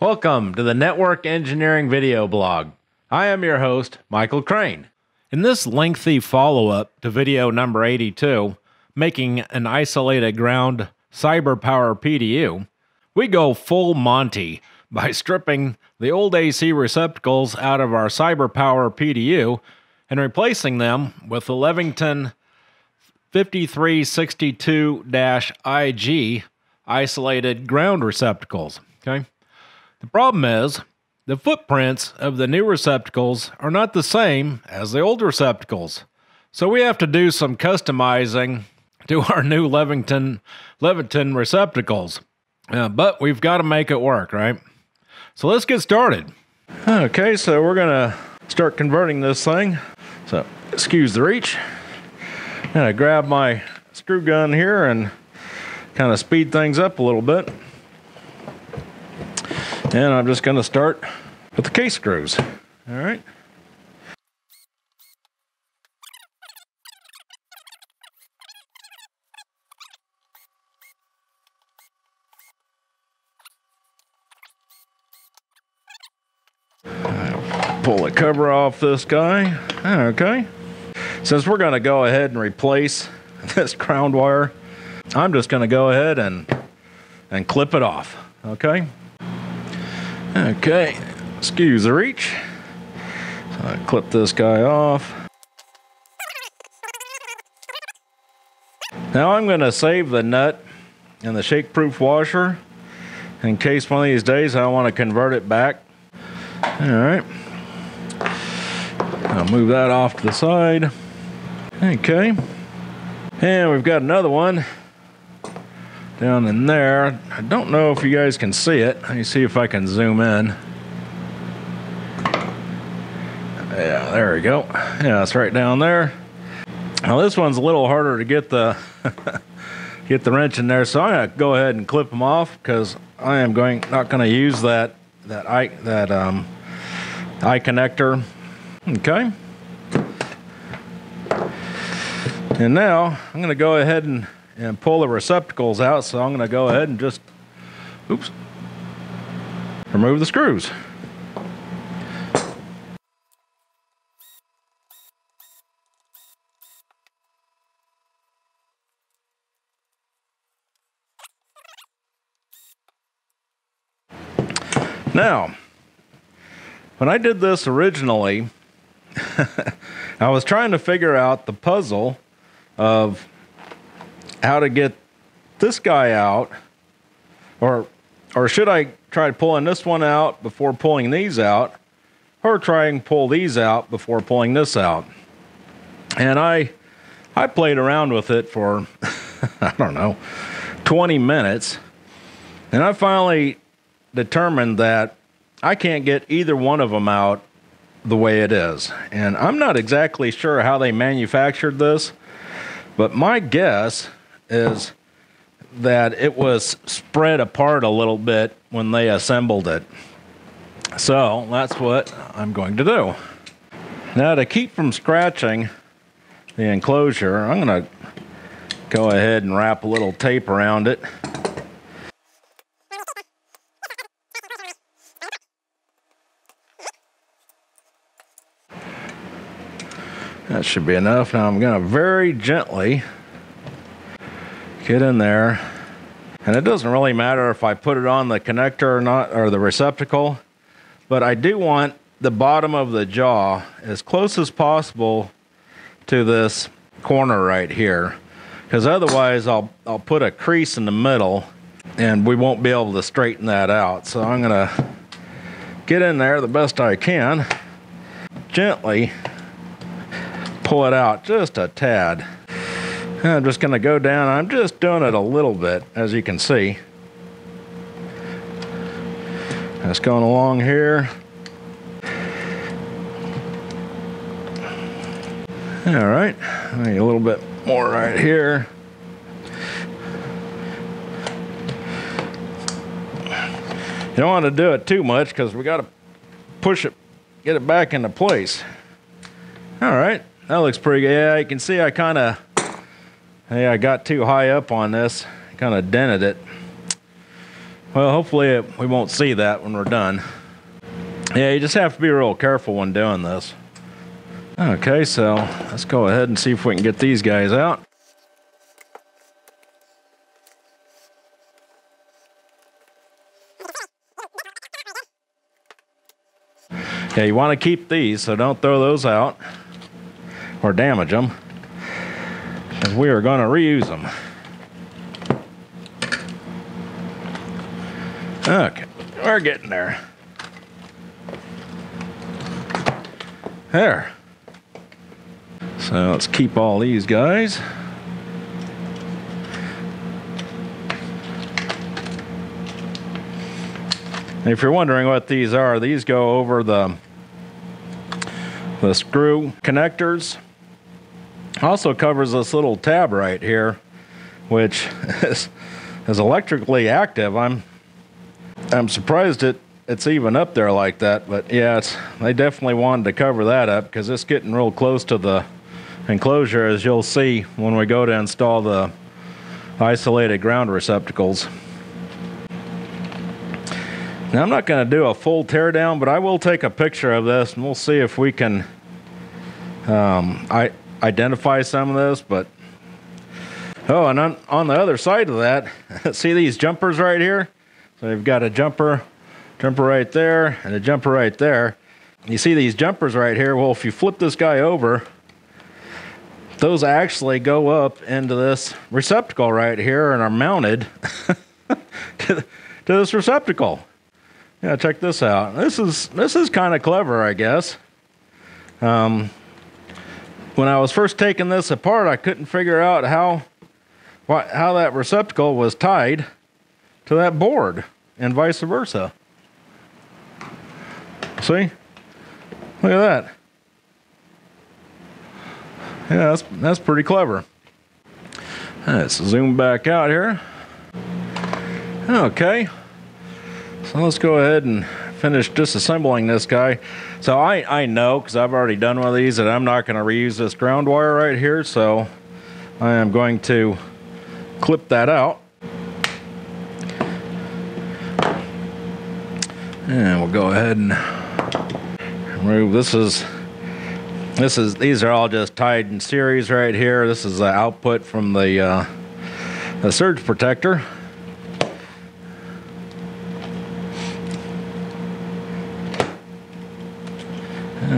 Welcome to the Network Engineering Video Blog. I am your host, Michael Crane. In this lengthy follow up to video number 82, making an isolated ground CyberPower PDU, we go full Monty by stripping the old AC receptacles out of our CyberPower PDU and replacing them with the Levington 5362-IG isolated ground receptacles. Okay. The problem is the footprints of the new receptacles are not the same as the old receptacles. So we have to do some customizing to our new Levington Leviton receptacles. Uh, but we've got to make it work, right? So let's get started. Okay, so we're going to start converting this thing. So excuse the reach. Going to grab my screw gun here and kind of speed things up a little bit. And I'm just going to start with the case screws. All right. pull the cover off this guy. Okay. Since we're going to go ahead and replace this ground wire, I'm just going to go ahead and and clip it off. Okay. Okay. Excuse the reach. So I clip this guy off. Now I'm going to save the nut and the shake proof washer in case one of these days I want to convert it back. All right. I'll move that off to the side. Okay. And we've got another one down in there. I don't know if you guys can see it. Let me see if I can zoom in. Yeah, there we go. Yeah, it's right down there. Now this one's a little harder to get the get the wrench in there, so I'm gonna go ahead and clip them off because I am going not going to use that that eye that um, eye connector. Okay. And now I'm going to go ahead and, and pull the receptacles out. So I'm going to go ahead and just, oops, remove the screws. Now, when I did this originally, I was trying to figure out the puzzle of how to get this guy out, or or should I try pulling this one out before pulling these out, or try and pull these out before pulling this out? And I I played around with it for I don't know 20 minutes, and I finally determined that I can't get either one of them out the way it is. And I'm not exactly sure how they manufactured this, but my guess is that it was spread apart a little bit when they assembled it. So that's what I'm going to do. Now, to keep from scratching the enclosure, I'm going to go ahead and wrap a little tape around it. That should be enough. Now I'm going to very gently get in there. And it doesn't really matter if I put it on the connector or not, or the receptacle, but I do want the bottom of the jaw as close as possible to this corner right here. Because otherwise I'll, I'll put a crease in the middle and we won't be able to straighten that out. So I'm to get in there the best I can, gently pull it out just a tad. I'm just going to go down. I'm just doing it a little bit, as you can see. That's going along here. All right, a little bit more right here. You don't want to do it too much because we got to push it, get it back into place. All right. That looks pretty good. Yeah, you can see I kind of, hey, I got too high up on this. Kind of dented it. Well, hopefully it, we won't see that when we're done. Yeah, you just have to be real careful when doing this. Okay, so let's go ahead and see if we can get these guys out. Yeah, you want to keep these, so don't throw those out or damage them. We are going to reuse them. Okay, we're getting there. There. So let's keep all these guys. if you're wondering what these are, these go over the the screw connectors. Also covers this little tab right here, which is, is electrically active. I'm I'm surprised it it's even up there like that, but yeah, it's they definitely wanted to cover that up because it's getting real close to the enclosure, as you'll see when we go to install the isolated ground receptacles. Now, I'm not going to do a full teardown, but I will take a picture of this and we'll see if we can um, I identify some of this. But oh, and on, on the other side of that, see these jumpers right here? So you've got a jumper, jumper right there, and a jumper right there. You see these jumpers right here? Well, if you flip this guy over, those actually go up into this receptacle right here and are mounted to, to this receptacle. Yeah, check this out. This is this is kind of clever, I guess. Um, when I was first taking this apart, I couldn't figure out how what, how that receptacle was tied to that board, and vice versa. See? Look at that. Yeah, that's that's pretty clever. Let's zoom back out here. Okay. So let's go ahead and finish disassembling this guy. So I, I know, because I've already done one of these, that I'm not going to reuse this ground wire right here. So I am going to clip that out. And we'll go ahead and remove, this is, this is, these are all just tied in series right here. This is the output from the, uh, the surge protector.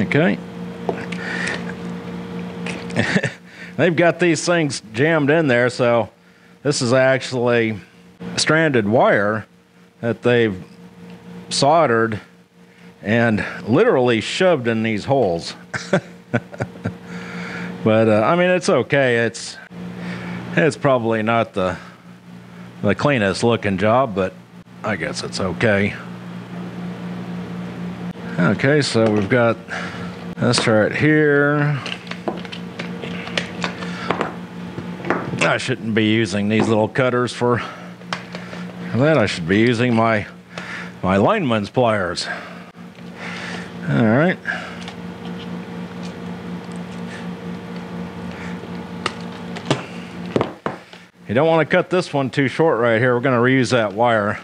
Okay. They've got these things jammed in there, so this is actually stranded wire that they've soldered and literally shoved in these holes. but uh, I mean, it's okay. It's it's probably not the the cleanest looking job, but I guess it's okay. Okay, so we've got this right here. I shouldn't be using these little cutters for that. I should be using my my lineman's pliers. All right. You don't want to cut this one too short right here. We're going to reuse that wire.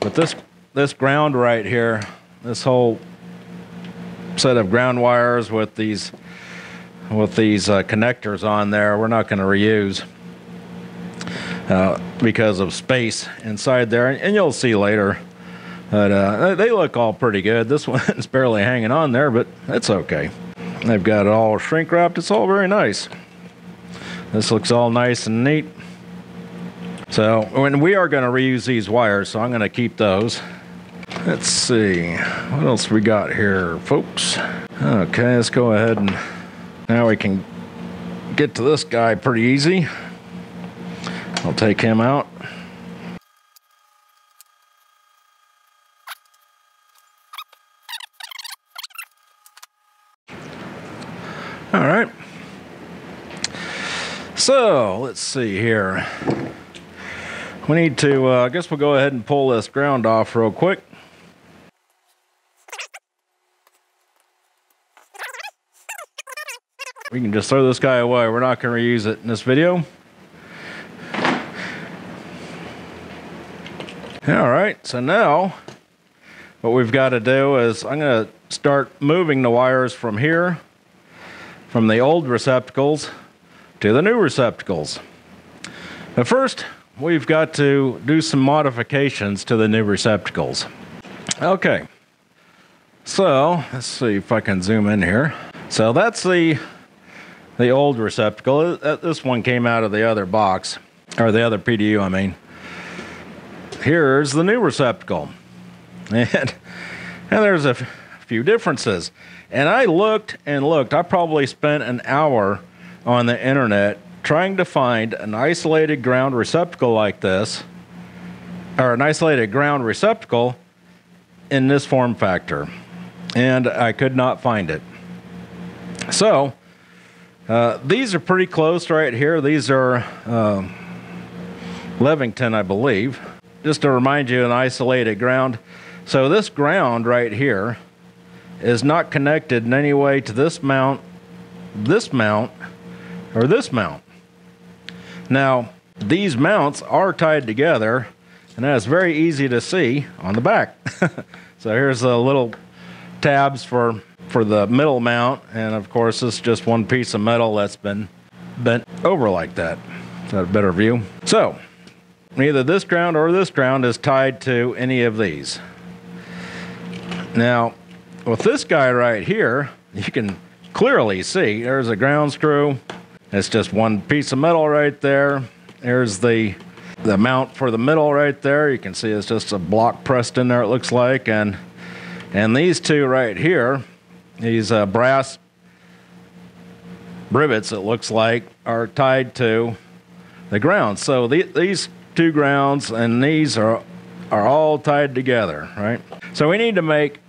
But this this ground right here this whole set of ground wires with these with these uh, connectors on there we're not going to reuse uh, because of space inside there. And, you'll see later but uh, they look all pretty good. This one's barely hanging on there but it's okay. They've got it all shrink wrapped. It's all very nice. This looks all nice and neat. So when we are going to reuse these wires so i'm going to keep those Let's see. What else we got here, folks? Okay, let's go ahead and now we can get to this guy pretty easy. I'll take him out. All right. So let's see here. We need to, uh, I guess we'll go ahead and pull this ground off real quick. We can just throw this guy away. We're not going to reuse it in this video. All right, so now what we've got to do is I'm going to start moving the wires from here, from the old receptacles to the new receptacles. But first, we've got to do some modifications to the new receptacles. Okay, so let's see if I can zoom in here. So that's the the old receptacle. Uh, uh, this one came out of the other box, or the other PDU, I mean. Here's the new receptacle. And, and there's a few differences. And I looked and looked. I probably spent an hour on the internet trying to find an isolated ground receptacle like this, or an isolated ground receptacle in this form factor. And I could not find it. So, uh, these are pretty close right here. These are uh, Levington, I believe. Just to remind you, an isolated ground. So this ground right here is not connected in any way to this mount, this mount, or this mount. Now, these mounts are tied together, and that's very easy to see on the back. so here's the little tabs for for the middle mount, and of course, it's just one piece of metal that's been bent over like that. Is that a better view? So, either this ground or this ground is tied to any of these. Now, with this guy right here, you can clearly see there's a ground screw. It's just one piece of metal right there. There's the the mount for the middle right there. You can see it's just a block pressed in there. It looks like, and and these two right here these uh, brass rivets, it looks like, are tied to the ground. So the, these two grounds and these are are all tied together, right? So we need to make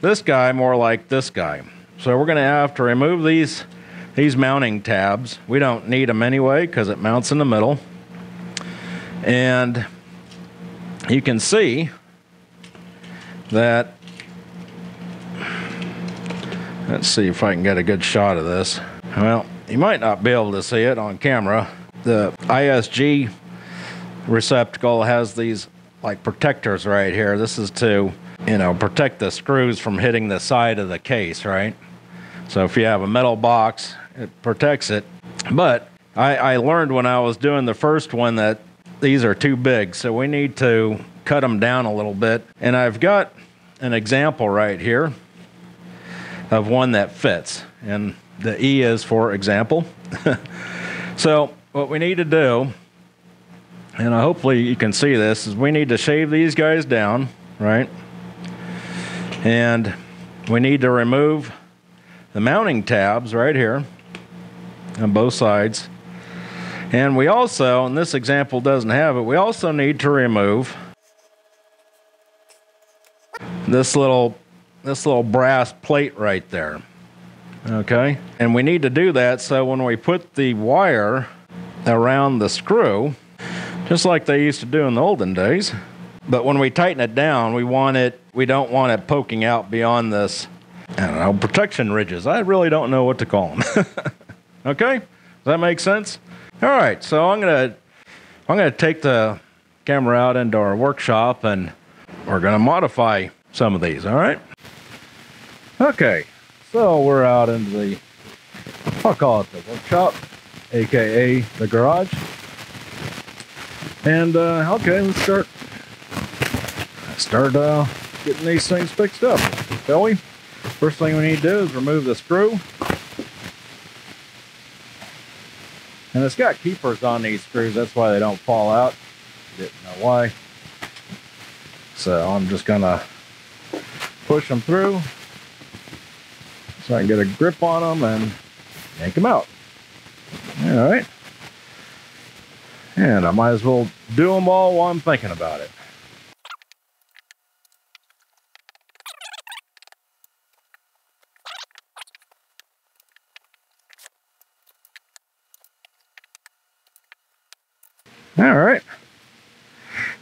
this guy more like this guy. So we're going to have to remove these these mounting tabs. We don't need them anyway because it mounts in the middle. And you can see that Let's see if I can get a good shot of this. Well, you might not be able to see it on camera. The ISG receptacle has these like protectors right here. This is to, you know, protect the screws from hitting the side of the case, right? So if you have a metal box, it protects it. But I, I learned when I was doing the first one that these are too big, so we need to cut them down a little bit. And I've got an example right here of one that fits. And the E is for example. so, what we need to do, and hopefully you can see this, is we need to shave these guys down, right? And we need to remove the mounting tabs right here on both sides. And we also, and this example doesn't have it, we also need to remove this little this little brass plate right there. Okay? And we need to do that so when we put the wire around the screw, just like they used to do in the olden days, but when we tighten it down, we want it, we don't want it poking out beyond this, I don't know, protection ridges. I really don't know what to call them. okay? Does that make sense? All right, so I'm to I'm going to take the camera out into our workshop and we're going to modify some of these, all right? Okay, so we're out into the, I'll call it the workshop, aka the garage. And uh, okay, let's start start uh, getting these things fixed up, shall we? First thing we need to do is remove the screw. And it's got keepers on these screws, that's why they don't fall out. Didn't know why. So I'm just gonna push them through I can get a grip on them and yank them out. All right. And I might as well do them all while I'm thinking about it. All right.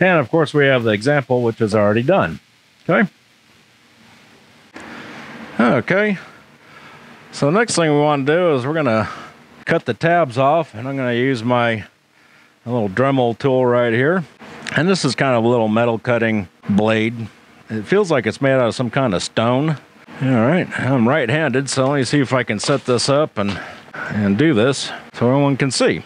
And of course, we have the example, which is already done. Okay. Okay. So the next thing we want to do is we're going to cut the tabs off and I'm going to use my little Dremel tool right here. And this is kind of a little metal cutting blade. It feels like it's made out of some kind of stone. All right, I'm right-handed, so let me see if I can set this up and and do this so everyone can see.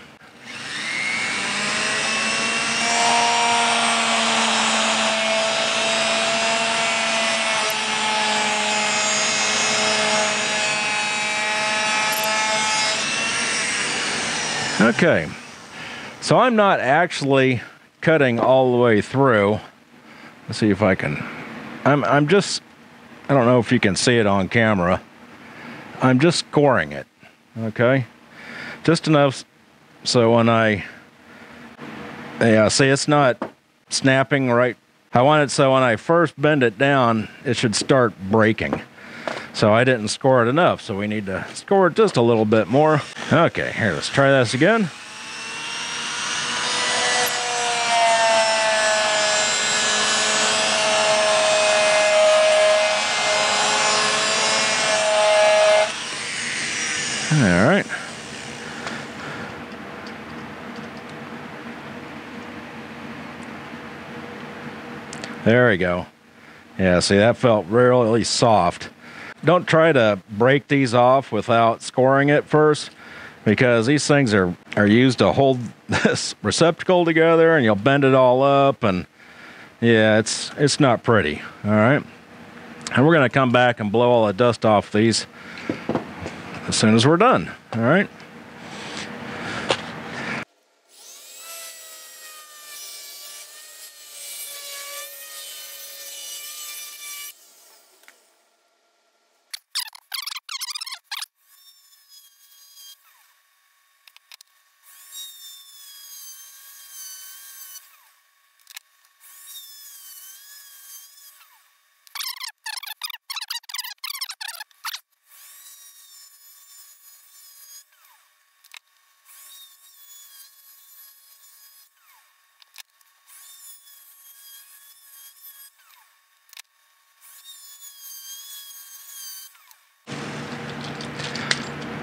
Okay, so I'm not actually cutting all the way through. Let's see if I can. I'm I'm just I don't know if you can see it on camera. I'm just scoring it. Okay? Just enough so when I yeah, see it's not snapping right. I want it so when I first bend it down, it should start breaking. So I didn't score it enough, so we need to score it just a little bit more. Okay, here, let's try this again. All right. There we go. Yeah, see, that felt really soft. Don't try to break these off without scoring it first because these things are, are used to hold this receptacle together and you'll bend it all up and yeah, it's it's not pretty. All right. And we're going to come back and blow all the dust off these as soon as we're done. All right.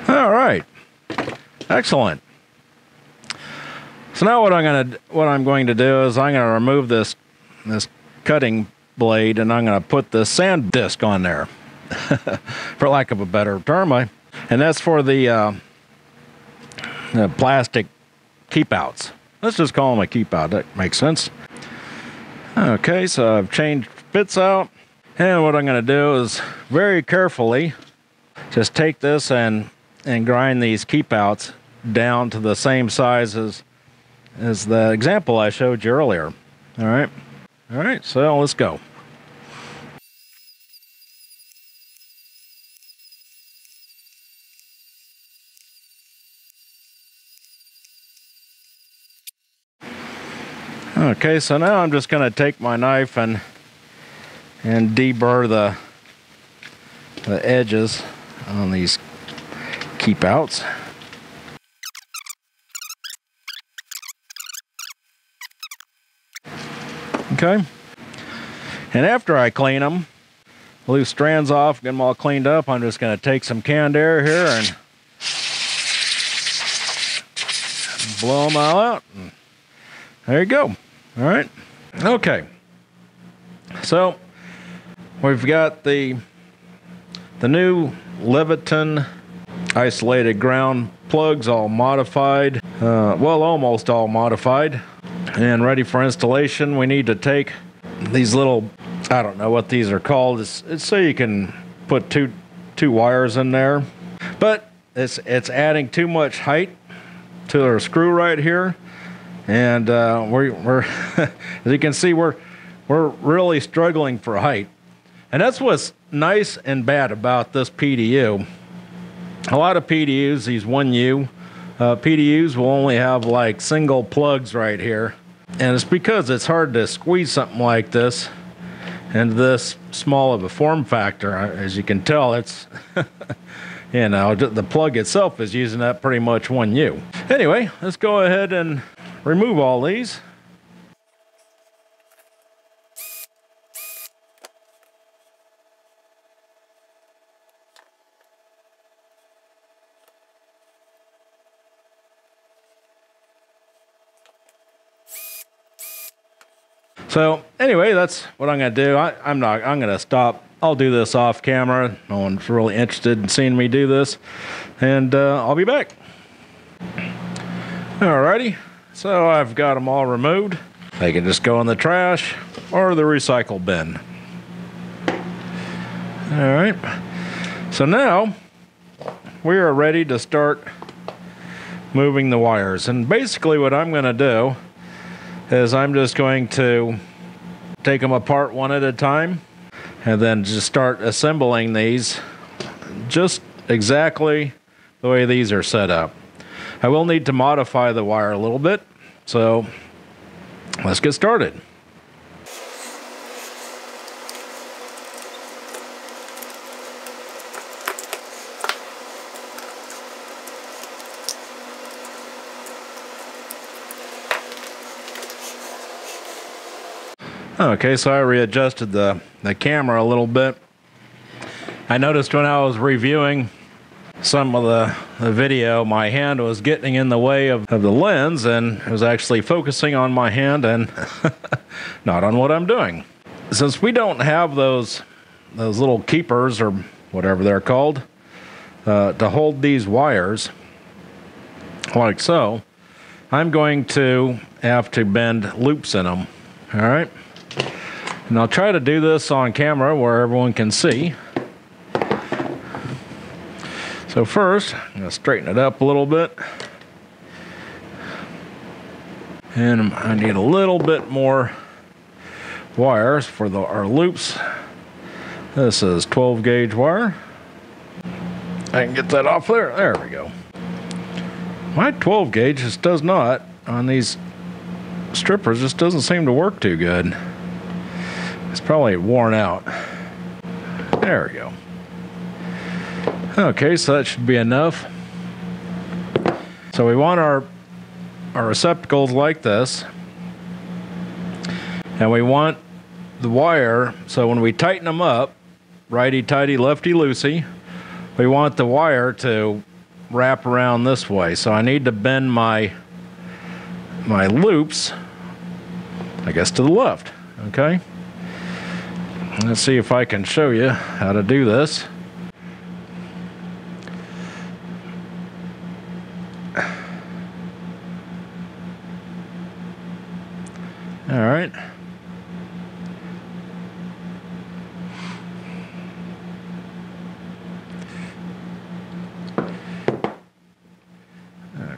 All right. Excellent. So now what I'm going to what I'm going to do is I'm going to remove this this cutting blade and I'm going to put the sand disc on there. for lack of a better term, I, and that's for the, uh, the plastic keep outs. Let's just call them a keep out. That makes sense. Okay, so I've changed bits out. And what I'm going to do is very carefully just take this and and grind these keep outs down to the same size as as the example I showed you earlier. All right. All right, so let's go. Okay, so now I'm just going to take my knife and and deburr the the edges on these keep outs. Okay. And after I clean them, loose strands off, get them all cleaned up, I'm just going to take some canned air here and blow them all out. There you go. All right. Okay. So we've got the the new Leviton isolated ground plugs all modified. Uh, well, almost all modified and ready for installation. We need to take these little, I don't know what these are called. It's, it's so you can put two two wires in there, but it's it's adding too much height to our screw right here, and uh, we're we're as you can see we're we're really struggling for height, and that's what's nice and bad about this PDU. A lot of PDUs, these 1U uh, PDUs will only have like single plugs right here. And it's because it's hard to squeeze something like this into this small of a form factor. As you can tell, it's, you know, the plug itself is using that pretty much 1U. Anyway, let's go ahead and remove all these. So anyway, that's what I'm to do. I, I'm not. I'm to stop. I'll do this off camera. No one's really interested in seeing me do this, and uh, I'll be back. Alrighty. So I've got them all removed. They can just go in the trash or the recycle bin. All right. So now we are ready to start moving the wires. And basically, what I'm going to do is I'm just going to take them apart one at a time and then just start assembling these just exactly the way these are set up. I will need to modify the wire a little bit, so let's get started. Okay, so I readjusted the, the camera a little bit. I noticed when I was reviewing some of the, the video, my hand was getting in the way of, of the lens and it was actually focusing on my hand and not on what I'm doing. Since we don't have those those little keepers or whatever they're called uh, to hold these wires like so, I'm going to have to bend loops in them. All right. And I'll try to do this on camera where everyone can see. So first, I'm to straighten it up a little bit. And I need a little bit more wires for the, our loops. This is 12 gauge wire. I can get that off there. There we go. My 12 gauge just does not on these strippers just doesn't seem to work too good. It's probably worn out. There we go. Okay, so that should be enough. So we want our our receptacles like this. And we want the wire, so when we tighten them up, righty tighty, lefty loosey, we want the wire to wrap around this way. So I need to bend my my loops, I guess to the left, okay? Let's see if I can show you how to do this. All right.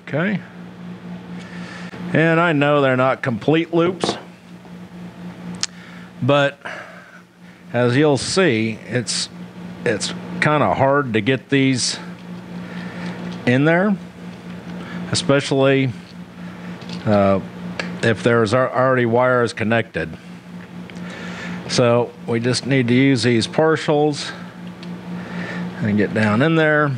Okay. And I know they're not complete loops, but as you'll see, it's it's kind of hard to get these in there, especially uh, if there's already wires connected. So we just need to use these partials and get down in there.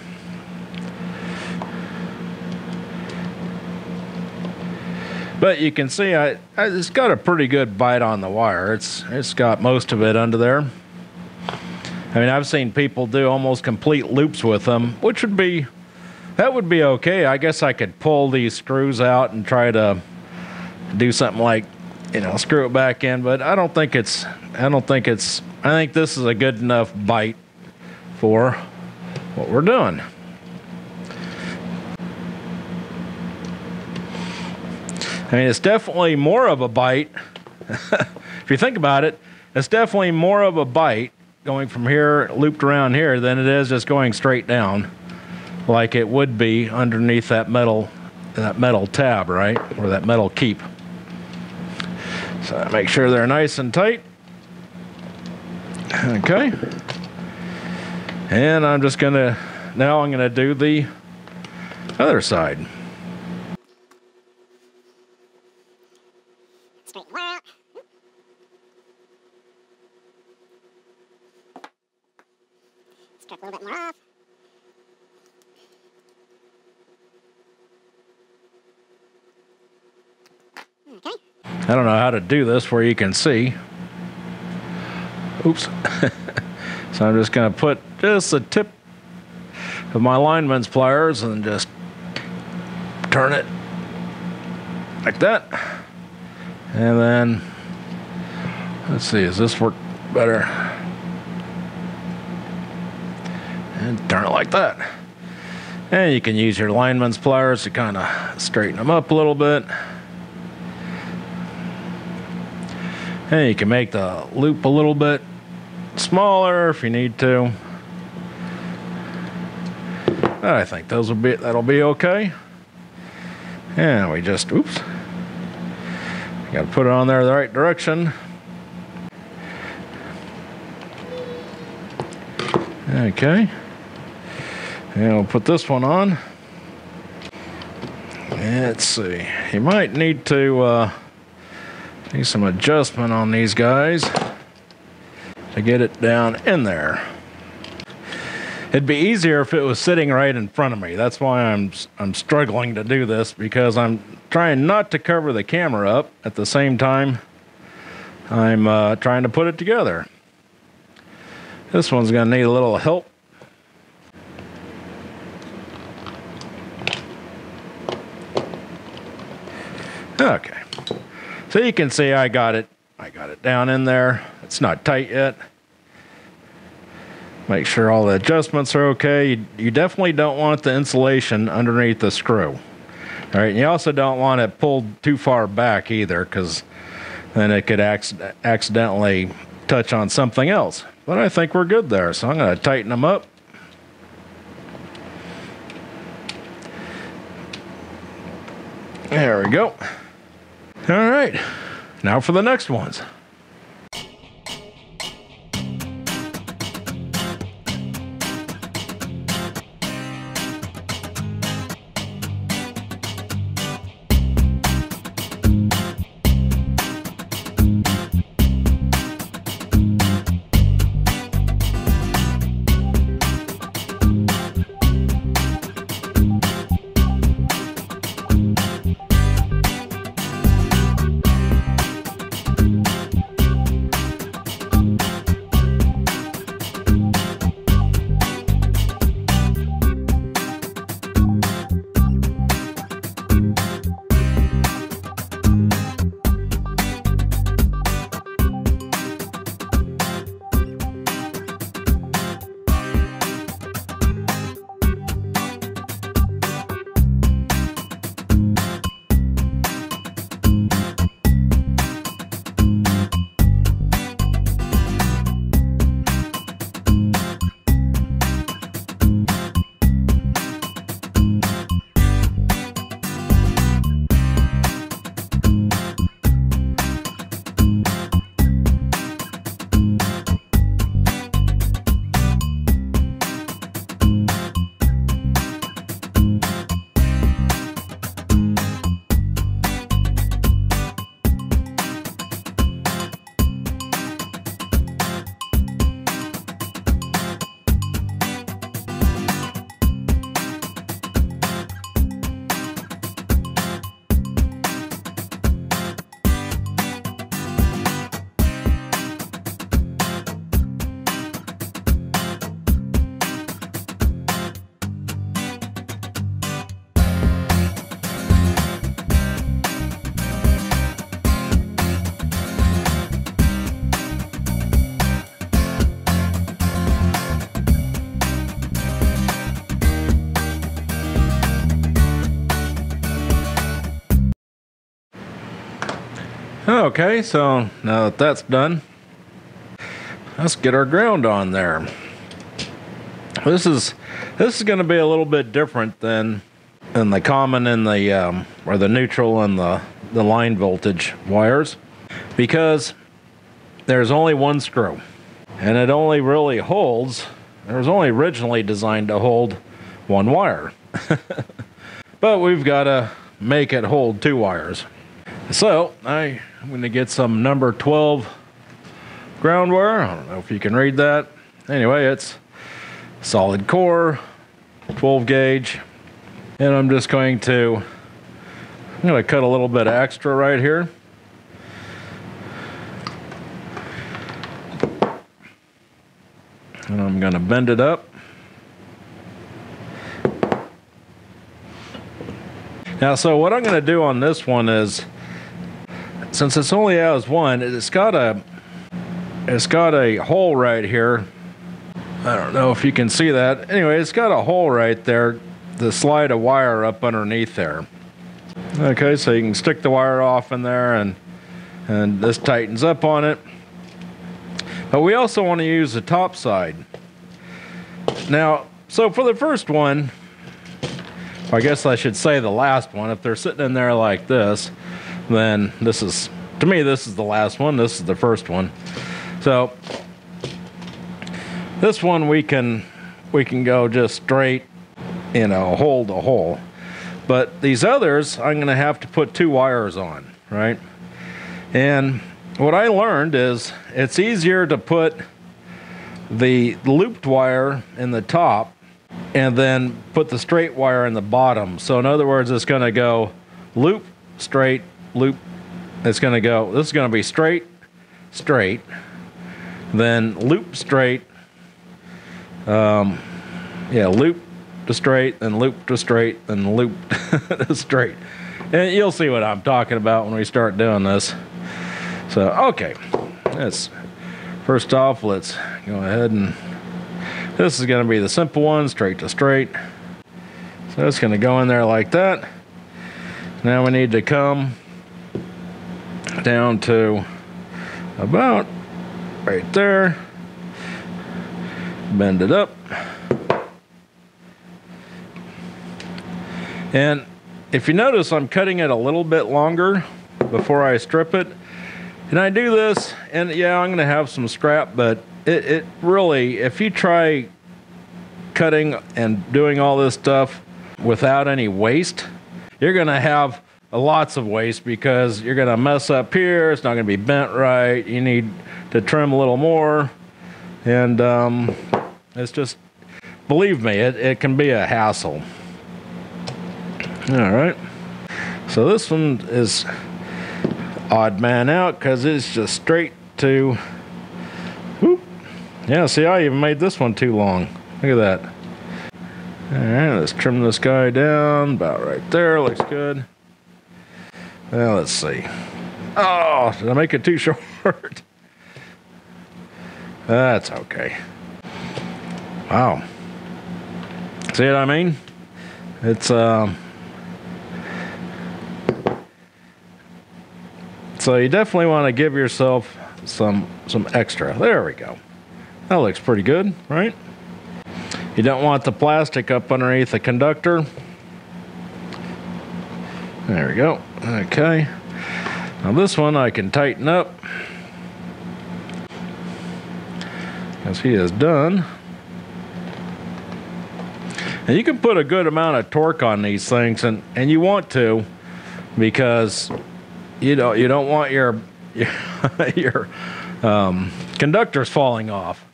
But you can see I, I, it's got a pretty good bite on the wire. It's it's got most of it under there. I mean, I've seen people do almost complete loops with them, which would be that would be okay. I guess I could pull these screws out and try to do something like, you know, screw it back in, but I don't think it's I don't think it's I think this is a good enough bite for what we're doing. I mean, it's definitely more of a bite. if you think about it, it's definitely more of a bite going from here, looped around here, than it is just going straight down, like it would be underneath that metal, that metal tab, right, or that metal keep. So make sure they're nice and tight. Okay. And I'm just gonna, now I'm gonna do the other side. a little bit more off. Okay. I don't know how to do this where you can see. Oops. so I'm just going to put just the tip of my lineman's pliers and just turn it like that. And then Let's see, does this work better? And turn it like that. And you can use your lineman's pliers to kind of straighten them up a little bit. And you can make the loop a little bit smaller if you need to. I think those will be that'll be okay. And we just oops. Got to put it on there the right direction. Okay. And we'll put this one on. Let's see. You might need to uh, do some adjustment on these guys to get it down in there. It'd be easier if it was sitting right in front of me. That's why I'm I'm struggling to do this because I'm trying not to cover the camera up at the same time I'm uh, trying to put it together. This one's going to need a little help. Okay. So you can see I got it I got it down in there. It's not tight yet. Make sure all the adjustments are okay. You, you definitely don't want the insulation underneath the screw. All right, and you also don't want it pulled too far back either because then it could ac- accidentally touch on something else. But I think we're good there, so I'm going to tighten them up. There we go. All right, now for the next ones. Okay, so now that that's done, let's get our ground on there. This is this is going to be a little bit different than than the common and the um, or the neutral and the the line voltage wires because there's only one screw and it only really holds it was only originally designed to hold one wire but we've got to make it hold two wires so I, I'm going to get some number 12 ground wire. I don't know if you can read that. Anyway, it's solid core, 12 gauge. And I'm just going to, I'm going to cut a little bit extra right here. And I'm going to bend it up. Now, so what I'm going to do on this one is since it's only has one, it's got a it's got a hole right here. I don't know if you can see that. Anyway, it's got a hole right there to slide a wire up underneath there. Okay, so you can stick the wire off in there and and this tightens up on it. But we also want to use the top side. Now, so for the first one, I guess I should say the last one, if they're sitting in there like this, then this is, to me, this is the last one. This is the first one. So this one we can, we can go just straight, you know, hole to hole. But these others, I'm going to have to put two wires on, right? And what I learned is it's easier to put the looped wire in the top and then put the straight wire in the bottom. So in other words, it's going to go loop, straight, loop. It's going to go, this is going to be straight, straight, then loop straight, um, yeah, loop to straight, then loop to straight, then loop to straight. And you'll see what I'm talking about when we start doing this. So, okay, let's first off, let's go ahead and this is going to be the simple one, straight to straight. So it's going to go in there like that. Now we need to come down to about right there. Bend it up. And if you notice, I'm cutting it a little bit longer before I strip it. And I do this, and yeah, I'm to have some scrap, but it, it really, if you try cutting and doing all this stuff without any waste, you're to have lots of waste because you're going to mess up here. It's not going to be bent right. You need to trim a little more. And um, it's just, believe me, it, it can be a hassle. All right. So this one is odd man out because it's just straight to. Whoop. Yeah, see, I even made this one too long. Look at that. All right, let's trim this guy down about right there. Looks good. Well, let's see. Oh, did I make it too short? That's okay. Wow. See what I mean? It's um So you definitely want to give yourself some some extra. There we go. That looks pretty good, right? You don't want the plastic up underneath the conductor. There we go. Okay. Now this one I can tighten up. As he is done. And you can put a good amount of torque on these things and, and you want to because you don't you don't want your your, your um, conductors falling off.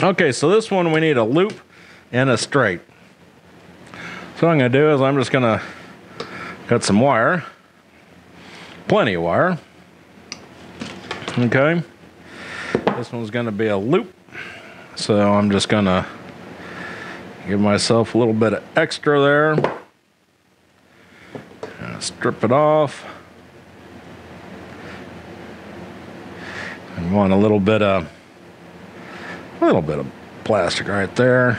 Okay, so this one we need a loop and a straight. So what I'm going to do is I'm just going cut some wire, plenty of wire. Okay, this one's going to be a loop, so I'm just going to give myself a little bit of extra there. Strip it off. want a little bit of a little bit of plastic right there.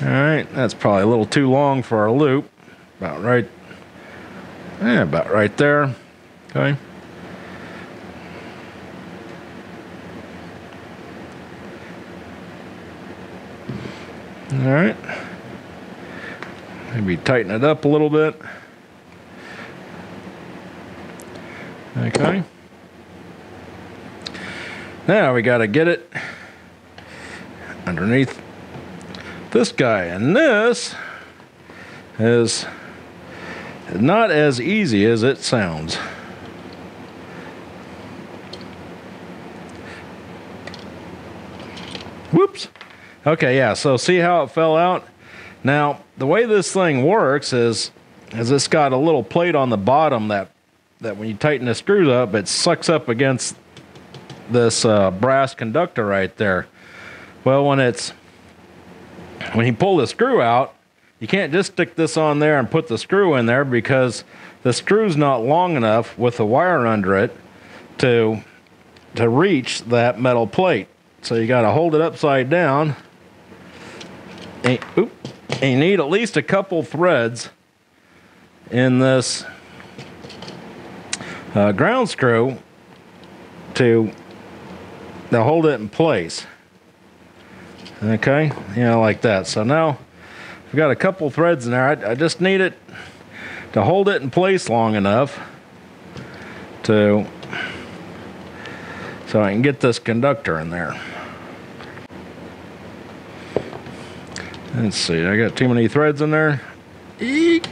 All right, that's probably a little too long for our loop. About right, yeah, about right there. Okay. All right. Maybe tighten it up a little bit. Okay. Now we got to get it underneath this guy. And this is not as easy as it sounds. Whoops. Okay, yeah, so see how it fell out? Now, the way this thing works is, is it's got a little plate on the bottom that, that when you tighten the screws up, it sucks up against this uh, brass conductor right there. Well, when it's when you pull the screw out, you can't just stick this on there and put the screw in there because the screw's not long enough with the wire under it to to reach that metal plate. So you got to hold it upside down. And, oop, and you need at least a couple threads in this uh, ground screw to, to hold it in place. Okay, you know, like that. So now I've got a couple threads in there. I, I just need it to hold it in place long enough to so I can get this conductor in there. Let's see, I got too many threads in there. Eek.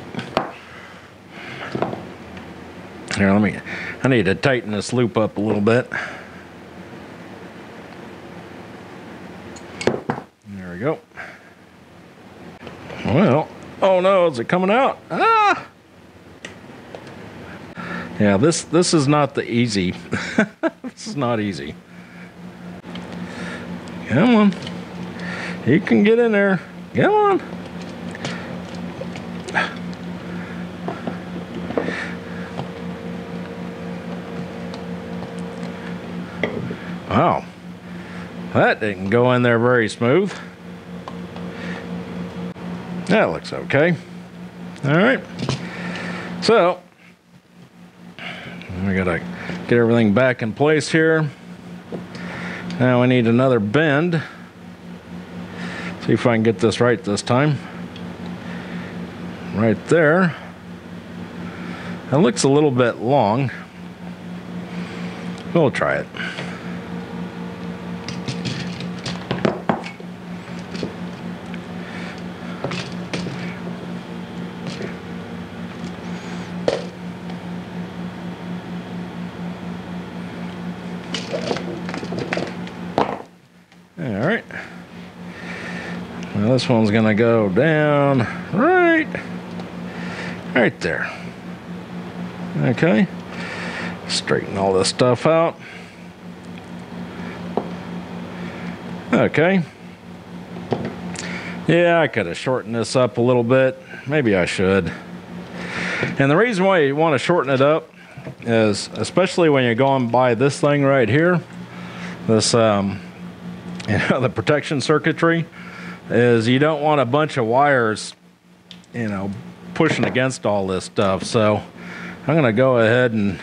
Here, let me, I need to tighten this loop up a little bit. There we go. Well, oh no, is it coming out? Ah! Yeah, this this is not the easy. this is not easy. Come on. You can get in there. Come on. Wow. That didn't go in there very smooth. That looks okay. All right. So, we gotta get everything back in place here. Now we need another bend. See if I can get this right this time. Right there. That looks a little bit long. We'll try it. All right. Well, this one's gonna go down right, right there. Okay. Straighten all this stuff out. Okay. Yeah, I could have shortened this up a little bit. Maybe I should. And the reason why you want to shorten it up is, especially when you're going by this thing right here, this um, you know, the protection circuitry is you don't want a bunch of wires, you know, pushing against all this stuff. So I'm going to go ahead and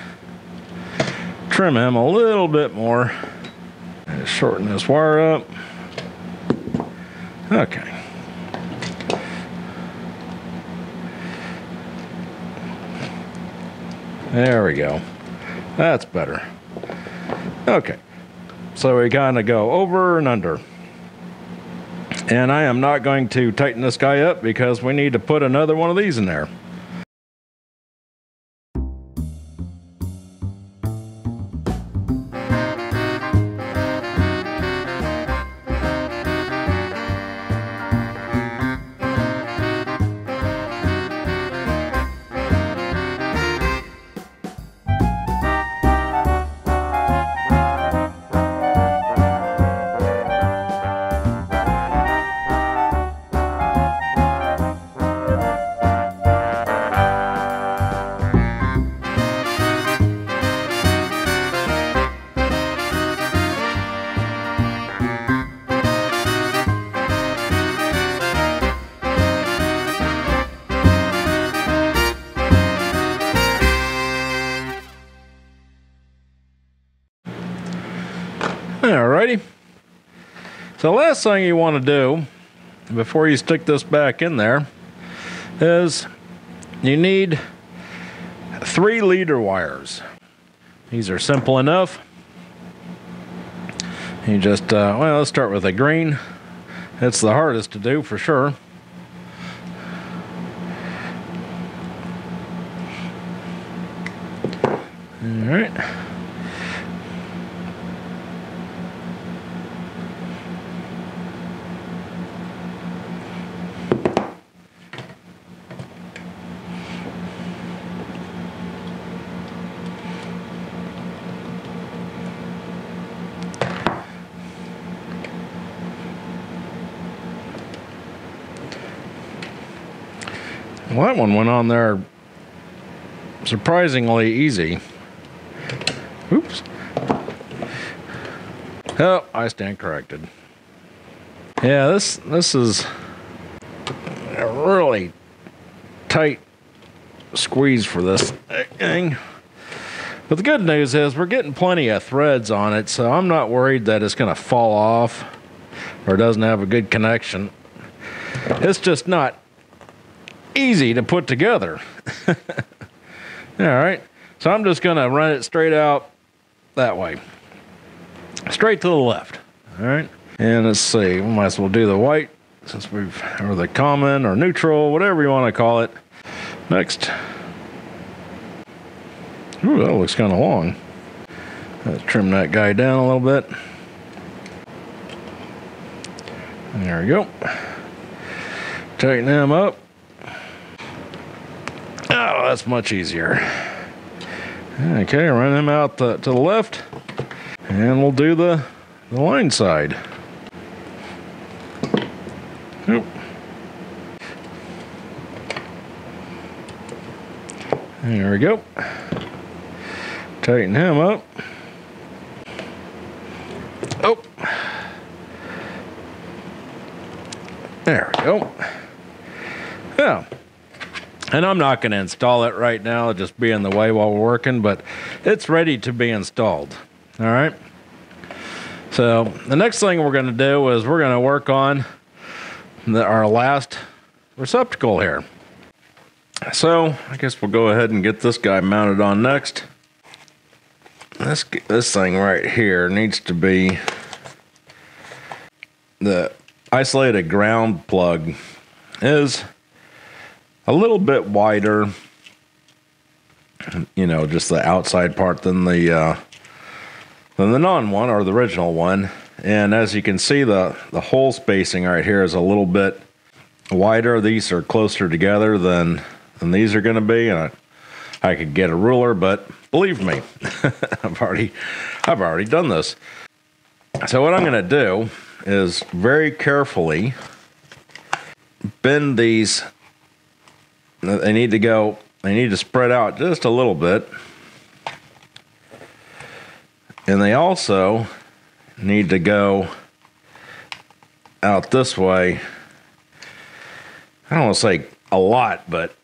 trim him a little bit more. Shorten this wire up. Okay. There we go. That's better. Okay. So we kind of go over and under. And I am not going to tighten this guy up because we need to put another one of these in there. So the last thing you want to do before you stick this back in there is you need three leader wires. These are simple enough. You just, uh, well, let's start with a green. It's the hardest to do for sure. All right. Well, that one went on there surprisingly easy. Oops. Oh, I stand corrected. Yeah, this this is a really tight squeeze for this thing. But the good news is we're getting plenty of threads on it, so I'm not worried that it's going to fall off or doesn't have a good connection. It's just not easy to put together. All right. So I'm just going to run it straight out that way. Straight to the left. All right. And let's see, we might as well do the white since we've, or the common or neutral, whatever you want to call it. Next. Ooh, that looks kind of long. Let's trim that guy down a little bit. There we go. Tighten them up. That's much easier. Okay, run him out the, to the left. And we'll do the, the line side. Oop. There we go. Tighten him up. Oh. There we go. Yeah. And I'm not going to install it right now, it'll just be in the way while we're working, but it's ready to be installed. All right. So the next thing we're going to do is we're going to work on the, our last receptacle here. So I guess we'll go ahead and get this guy mounted on next. This this thing right here needs to be the isolated ground plug is a little bit wider, you know, just the outside part than the uh, than the non one or the original one. And as you can see, the the hole spacing right here is a little bit wider. These are closer together than than these are going to be, and I, I could get a ruler, but believe me, I've already I've already done this. So what I'm going to do is very carefully bend these. They need to go. They need to spread out just a little bit, and they also need to go out this way. I don't want to say a lot, but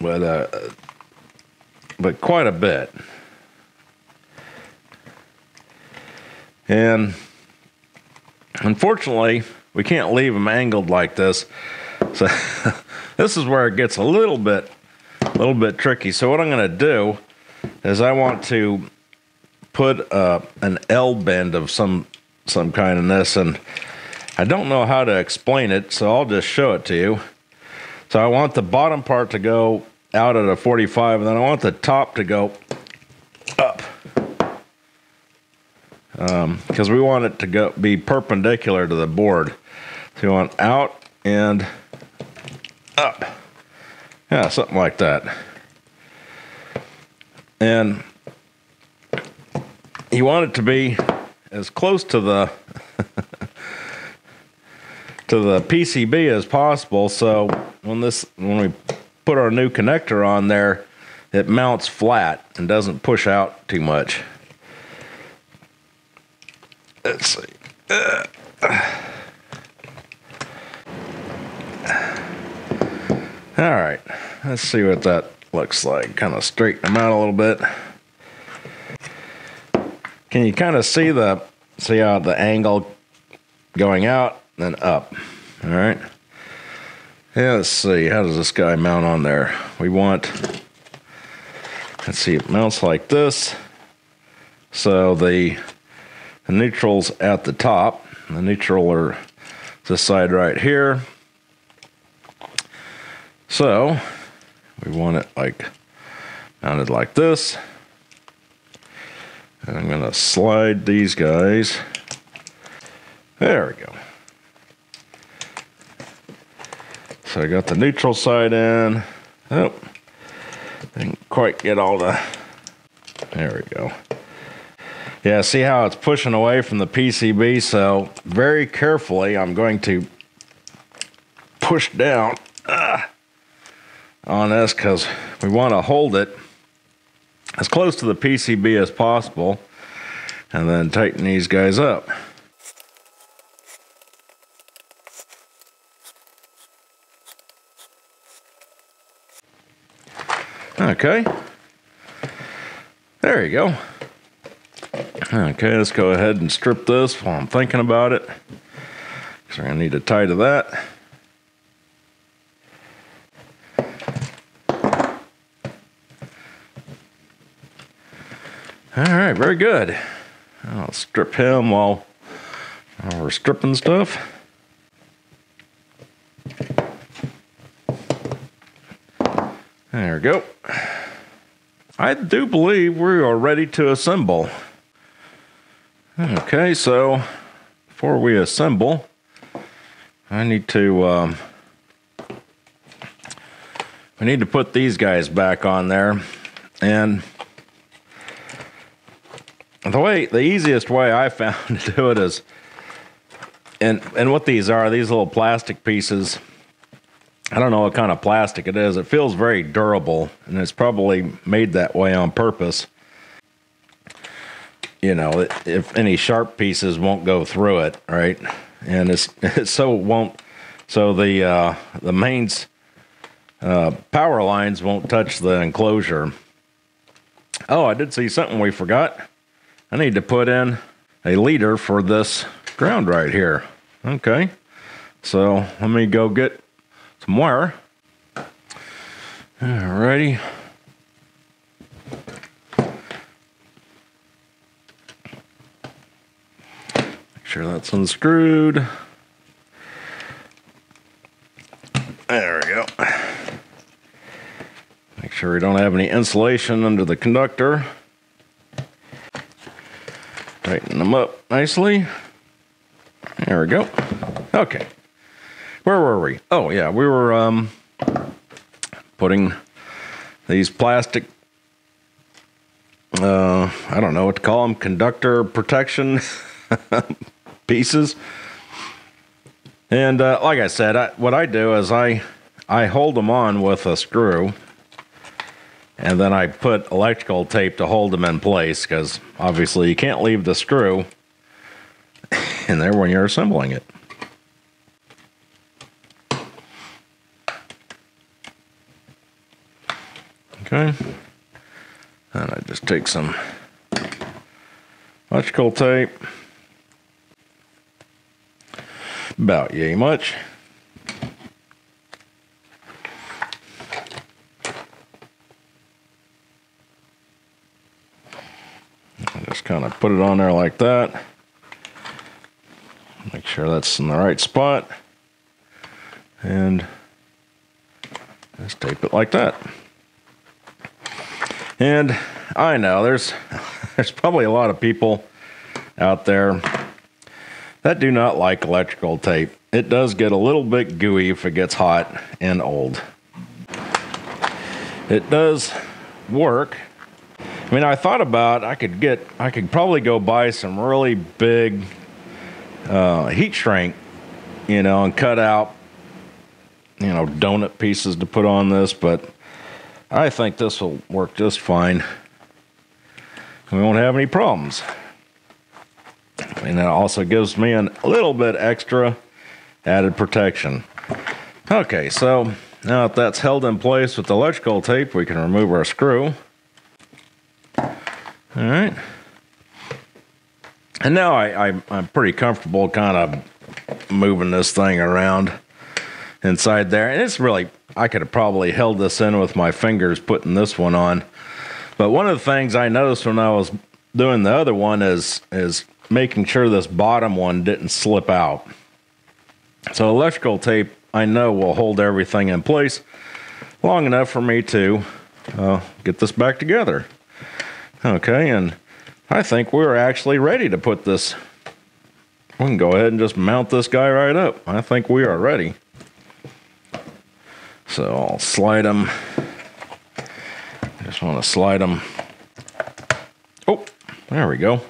but uh, but quite a bit. And unfortunately, we can't leave them angled like this. So this is where it gets a little bit a little bit tricky. So what I'm going to do is I want to put uh, an L bend of some some kind in this and I don't know how to explain it, so I'll just show it to you. So I want the bottom part to go out at a 45, and then I want the top to go up. Because um, we want it to go be perpendicular to the board. So you want out and up. Yeah, something like that. And you want it to be as close to the to the PCB as possible. So when this when we put our new connector on there, it mounts flat and doesn't push out too much. Let's see. Uh. All right, let's see what that looks like. Kind of straighten them out a little bit. Can you kind of see the see how the angle going out then up? All right. Yeah, let's see. How does this guy mount on there? We want, let's see, it mounts like this. So the, the neutral's at the top. The neutral are this side right here. So we want it like mounted like this. And I'm to slide these guys. There we go. So I got the neutral side in. Oh, didn't quite get all the. There we go. Yeah, see how it's pushing away from the PCB. So very carefully, I'm going to push down uh, on this because we want to hold it as close to the PCB as possible and then tighten these guys up. Okay. There you go. Okay, let's go ahead and strip this while I'm thinking about it. Because we're going to need to tie to that. All right, very good. I'll strip him while, while we're stripping stuff. There we go. I do believe we are ready to assemble. Okay, so before we assemble, I need to um, need to put these guys back on there, and the way the easiest way I found to do it is, and and what these are, these little plastic pieces. I don't know what kind of plastic it is. It feels very durable, and it's probably made that way on purpose. You know, if any sharp pieces won't go through it, right? And it's, so it won't. So the uh, the mains uh, power lines won't touch the enclosure. Oh, I did see something we forgot. I need to put in a leader for this ground right here. Okay. So let me go get some wire. Alrighty. Make sure that's unscrewed. There we go. Make sure we don't have any insulation under the conductor. Tighten them up nicely. There we go. Okay. Where were we? Oh, yeah, we were um, putting these plastic, uh, I don't know what to call them, conductor protection pieces. And uh, like I said, I, what I do is I I hold them on with a screw and then I put electrical tape to hold them in place because obviously you can't leave the screw in there when you're assembling it. Okay. And I just take some electrical tape, about yay much. Just kind of put it on there like that. Make sure that's in the right spot. And just tape it like that. And I know there's there's probably a lot of people out there that do not like electrical tape. It does get a little bit gooey if it gets hot and old. It does work I mean, I thought about I could get, I could probably go buy some really big uh, heat shrink, you know, and cut out, you know, donut pieces to put on this, but I think this will work just fine. We won't have any problems. And it also gives me a little bit extra added protection. Okay, so now that that's held in place with the electrical tape, we can remove our screw. All right. And now I, I, I'm pretty comfortable kind of moving this thing around inside there. And it's really, I could have probably held this in with my fingers putting this one on. But one of the things I noticed when I was doing the other one is is making sure this bottom one didn't slip out. So electrical tape I know will hold everything in place long enough for me to uh, get this back together. Okay, and I think we're actually ready to put this. We can go ahead and just mount this guy right up. I think we are ready. So I'll slide them. Just want to slide them. Oh, there we go.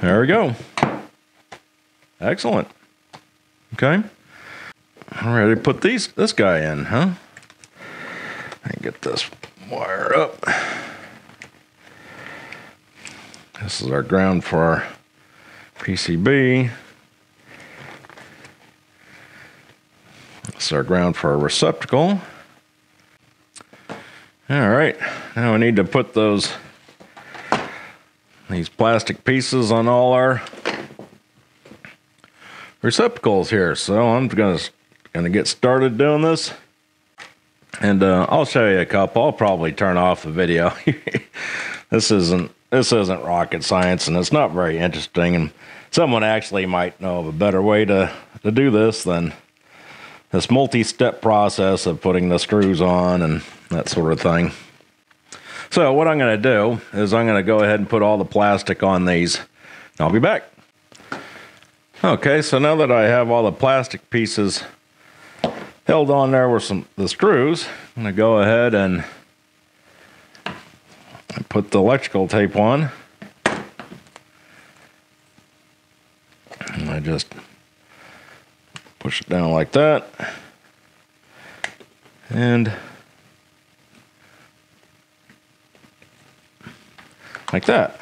There we go. Excellent. Okay. I'm ready to put these this guy in, huh? I get this wire up. This is our ground for our PCB. This is our ground for our receptacle. All right, now we need to put those these plastic pieces on all our receptacles here. So I'm gonna gonna get started doing this, and uh, I'll show you a couple. I'll probably turn off the video. this isn't this isn't rocket science, and it's not very interesting. And someone actually might know of a better way to to do this than this multi-step process of putting the screws on and that sort of thing. So what I'm going to do is I'm going to go ahead and put all the plastic on these. I'll be back. Okay, so now that I have all the plastic pieces held on there with some the screws, I'm going to go ahead and put the electrical tape on. And I just push it down like that. And like that.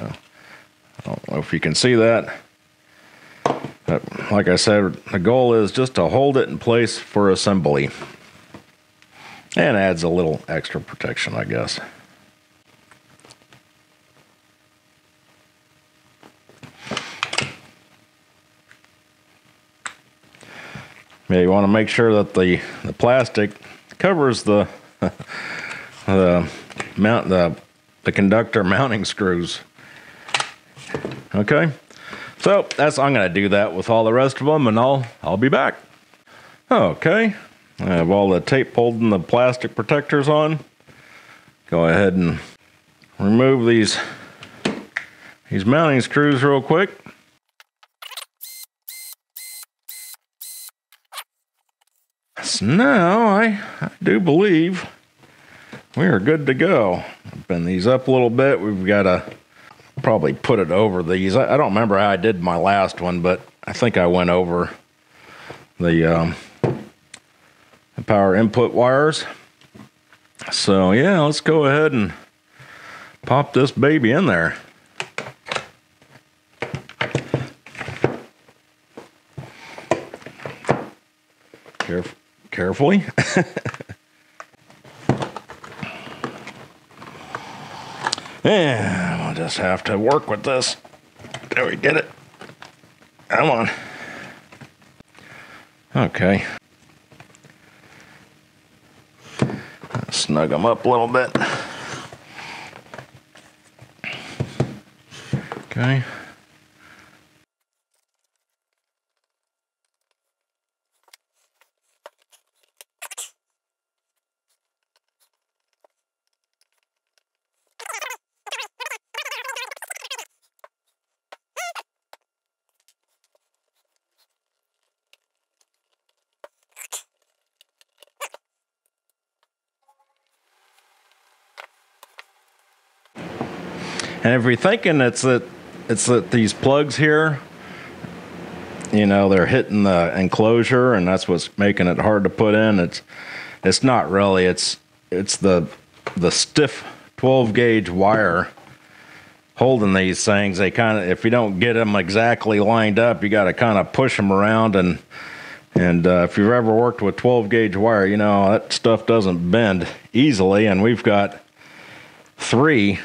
I don't know if you can see that. But like I said, the goal is just to hold it in place for assembly. And adds a little extra protection, I guess. Yeah, you want to make sure that the, the plastic covers the the mount the the conductor mounting screws. Okay, so that's I'm to do that with all the rest of them, and I'll I'll be back. Okay, I have all the tape holding the plastic protectors on. Go ahead and remove these these mounting screws real quick. So now I, I do believe we are good to go. Bend these up a little bit. We've got to probably put it over these. I, I, don't remember how I did my last one, but I think I went over the, um, the power input wires. So yeah, let's go ahead and pop this baby in there. Caref carefully. And we'll just have to work with this. There we get it. Come on. Okay. Snug them up a little bit. Okay. You're thinking it's that it's that these plugs here, you know, they're hitting the enclosure and that's what's making it hard to put in. It's it's not really. It's it's the the stiff 12 gauge wire holding these things. They kind of if you don't get them exactly lined up, you got to kind of push them around and and uh, if you've ever worked with 12 gauge wire, you know that stuff doesn't bend easily. And we've got three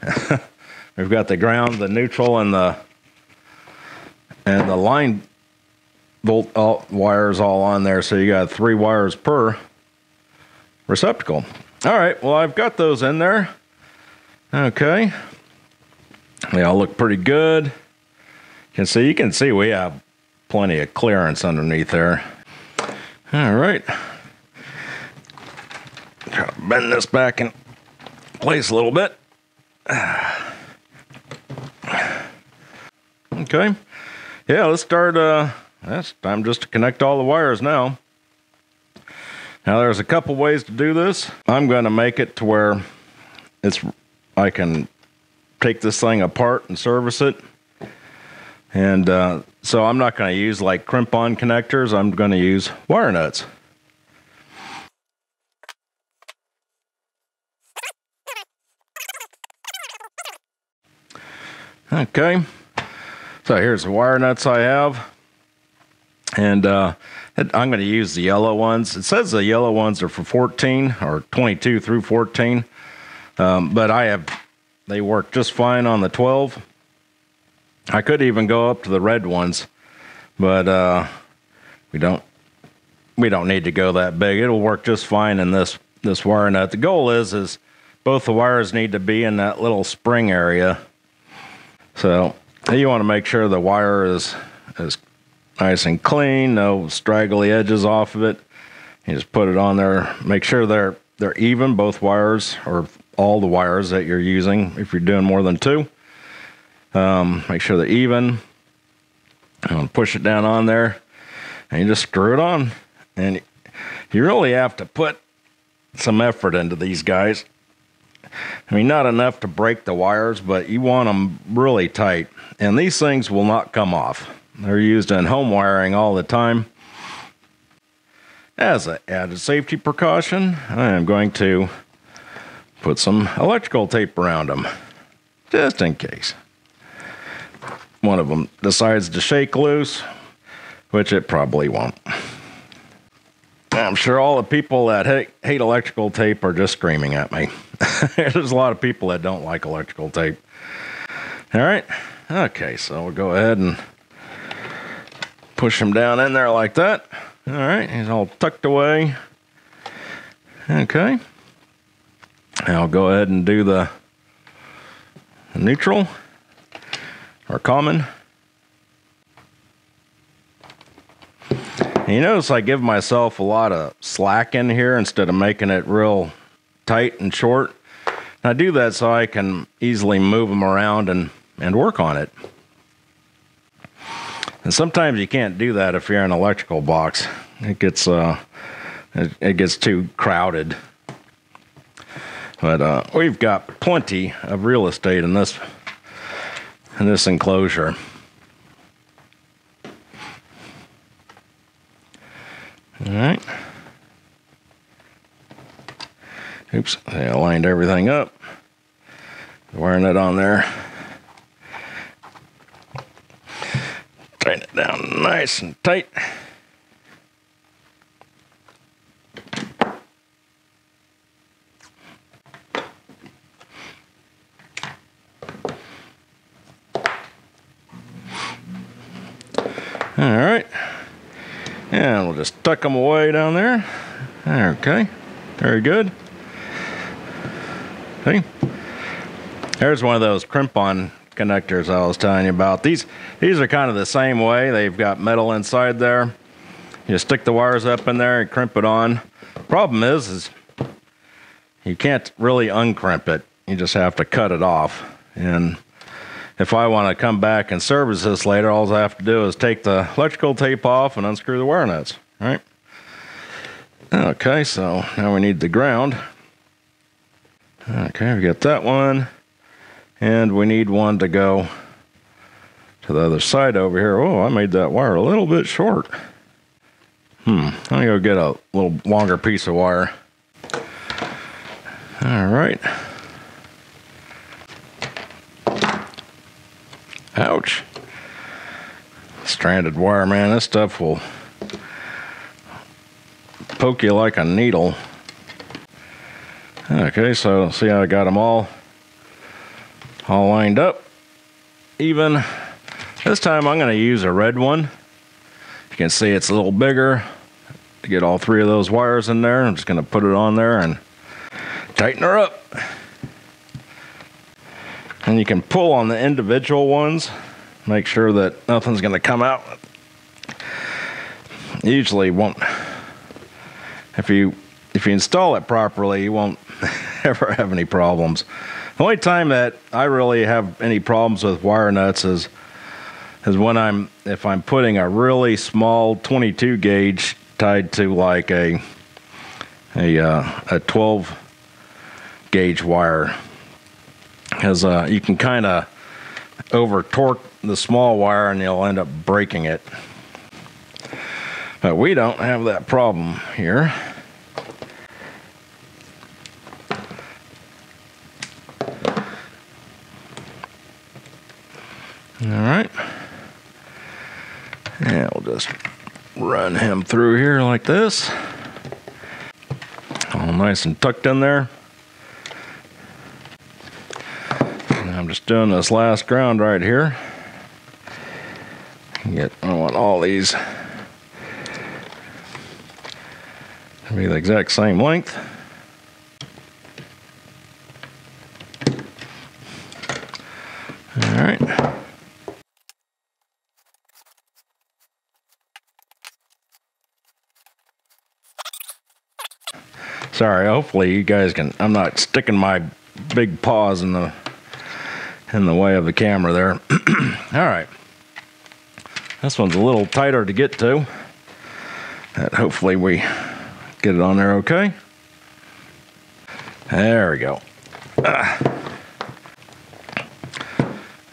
We've got the ground, the neutral, and the and the line bolt all, wires all on there. So you got three wires per receptacle. All right. Well, I've got those in there. Okay. They all look pretty good. You can see you can see we have plenty of clearance underneath there. All right. Try to bend this back in place a little bit. Okay. Yeah, let's start. Uh, it's time just to connect all the wires now. Now there's a couple ways to do this. I'm going to make it to where it's I can take this thing apart and service it. And uh, so I'm not going to use like crimp on connectors. I'm going to use wire nuts. Okay. So here's the wire nuts I have. And uh, I'm going to use the yellow ones. It says the yellow ones are for 14 or 22 through 14. Um, but I have, they work just fine on the 12. I could even go up to the red ones, but uh, we don't we don't need to go that big. It'll work just fine in this this wire nut. The goal is is both the wires need to be in that little spring area. So you want to make sure the wire is is nice and clean, no straggly edges off of it. You just put it on there. Make sure they're they're even, both wires or all the wires that you're using. If you're doing more than two, um, make sure they're even. And push it down on there, and you just screw it on. And you really have to put some effort into these guys. I mean, not enough to break the wires, but you want them really tight. And these things will not come off. They're used in home wiring all the time. As an added safety precaution, I am going to put some electrical tape around them, just in case. One of them decides to shake loose, which it probably won't. I'm sure all the people that hate, hate electrical tape are just screaming at me. There's a lot of people that don't like electrical tape. All right. Okay, so we'll go ahead and push him down in there like that. All right, he's all tucked away. Okay. I'll go ahead and do the neutral or common. And you notice I give myself a lot of slack in here instead of making it real tight and short. And I do that so I can easily move them around and, and work on it. And sometimes you can't do that if you're in an electrical box. It gets uh, it, it gets too crowded. But uh, we've got plenty of real estate in this in this enclosure. All right. Oops, I lined everything up. Wearing it on there. Tighten it down nice and tight. All right. And we'll just tuck them away down there. Okay. Very good. See? There's one of those crimp-on connectors I was telling you about. These these are kind of the same way. They've got metal inside there. You stick the wires up in there and crimp it on. Problem is, is you can't really uncrimp it. You just have to cut it off. And if I want to come back and service this later, all I have to do is take the electrical tape off and unscrew the wire nuts, right? Okay, so now we need the ground. Okay, we got that one. And we need one to go to the other side over here. Oh, I made that wire a little bit short. Hmm, I'm gonna go get a little longer piece of wire. All right. Ouch. Stranded wire, man. This stuff will poke you like a needle. Okay, so see how I got them all all lined up. Even this time I'm going to use a red one. You can see it's a little bigger to get all three of those wires in there. I'm just going to put it on there and tighten her up. And you can pull on the individual ones, make sure that nothing's going to come out. Usually won't if you if you install it properly, you won't ever have any problems. The only time that I really have any problems with wire nuts is is when I'm if I'm putting a really small 22 gauge tied to like a a uh, a 12 gauge wire because uh, you can kind of over torque the small wire and you'll end up breaking it. But we don't have that problem here. All right. And we'll just run him through here like this. All nice and tucked in there. And I'm just doing this last ground right here. Get, I want all these to be the exact same length. All right. Sorry, hopefully you guys can I'm not sticking my big paws in the in the way of the camera there. All right. This one's a little tighter to get to. That hopefully we get it on there okay. There we go. Ah.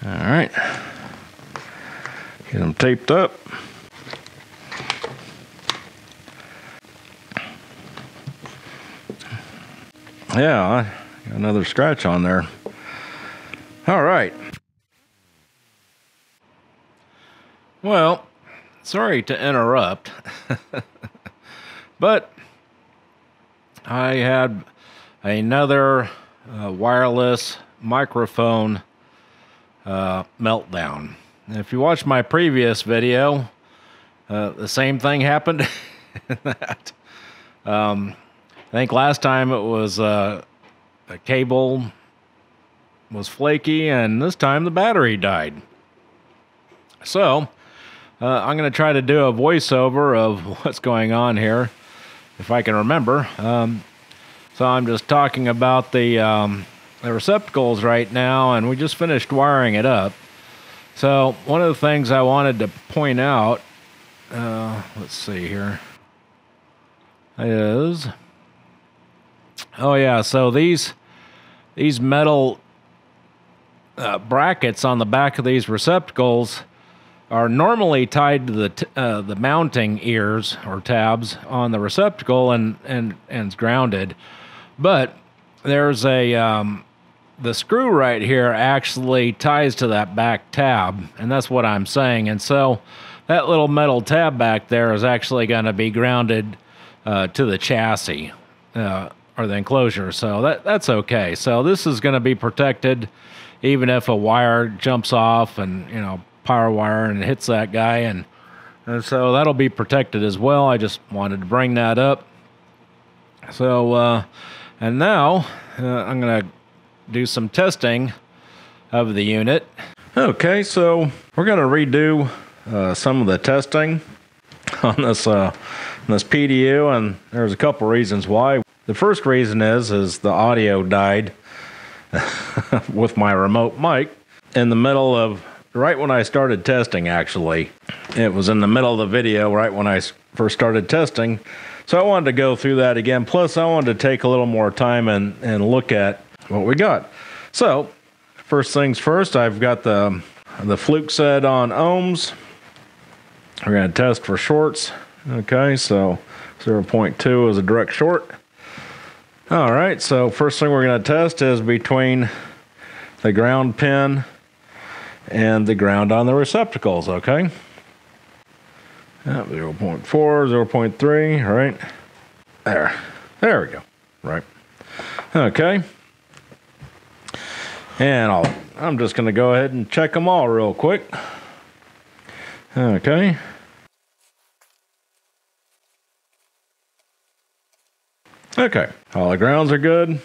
All right. Get them taped up. Yeah, another scratch on there. All right. Well, sorry to interrupt, but I had another uh, wireless microphone uh, meltdown. if you watch my previous video, uh, the same thing happened. that um, I think last time it was uh, a cable was flaky, and this time the battery died. So uh, I'm going to try to do a voiceover of what's going on here, if I can remember. Um, so I'm just talking about the um, the receptacles right now, and we just finished wiring it up. So one of the things I wanted to point out, uh, let's see here, is oh yeah, so these these metal uh, brackets on the back of these receptacles are normally tied to the t- uh, the mounting ears or tabs on the receptacle and and and it's grounded, but there's a um, the screw right here actually ties to that back tab, and that's what I'm saying. And so that little metal tab back there is actually going to be grounded uh, to the chassis uh, or the enclosure. So that that's okay. So this is going to be protected, even if a wire jumps off and you know power wire and hits that guy, and and so that'll be protected as well. I just wanted to bring that up. So uh, and now uh, I'm going to do some testing of the unit. Okay, so we're going to redo uh, some of the testing on this uh, this PDU, and there's a couple reasons why. The first reason is is the audio died with my remote mic in the middle of right when I started testing. Actually, it was in the middle of the video right when I first started testing. So I wanted to go through that again. Plus, I wanted to take a little more time and, and look at what we got. So, first things first, I've got the the fluke set on ohms. We're going to test for shorts. Okay, so 0.2 is a direct short. All right, so first thing we're going to test is between the ground pin and the ground on the receptacles, okay? Yep, 0.4, 0.3, right? There. There we go. Right. Okay. And I'll, I'm just going to go ahead and check them all real quick. Okay. Okay, all the grounds are good.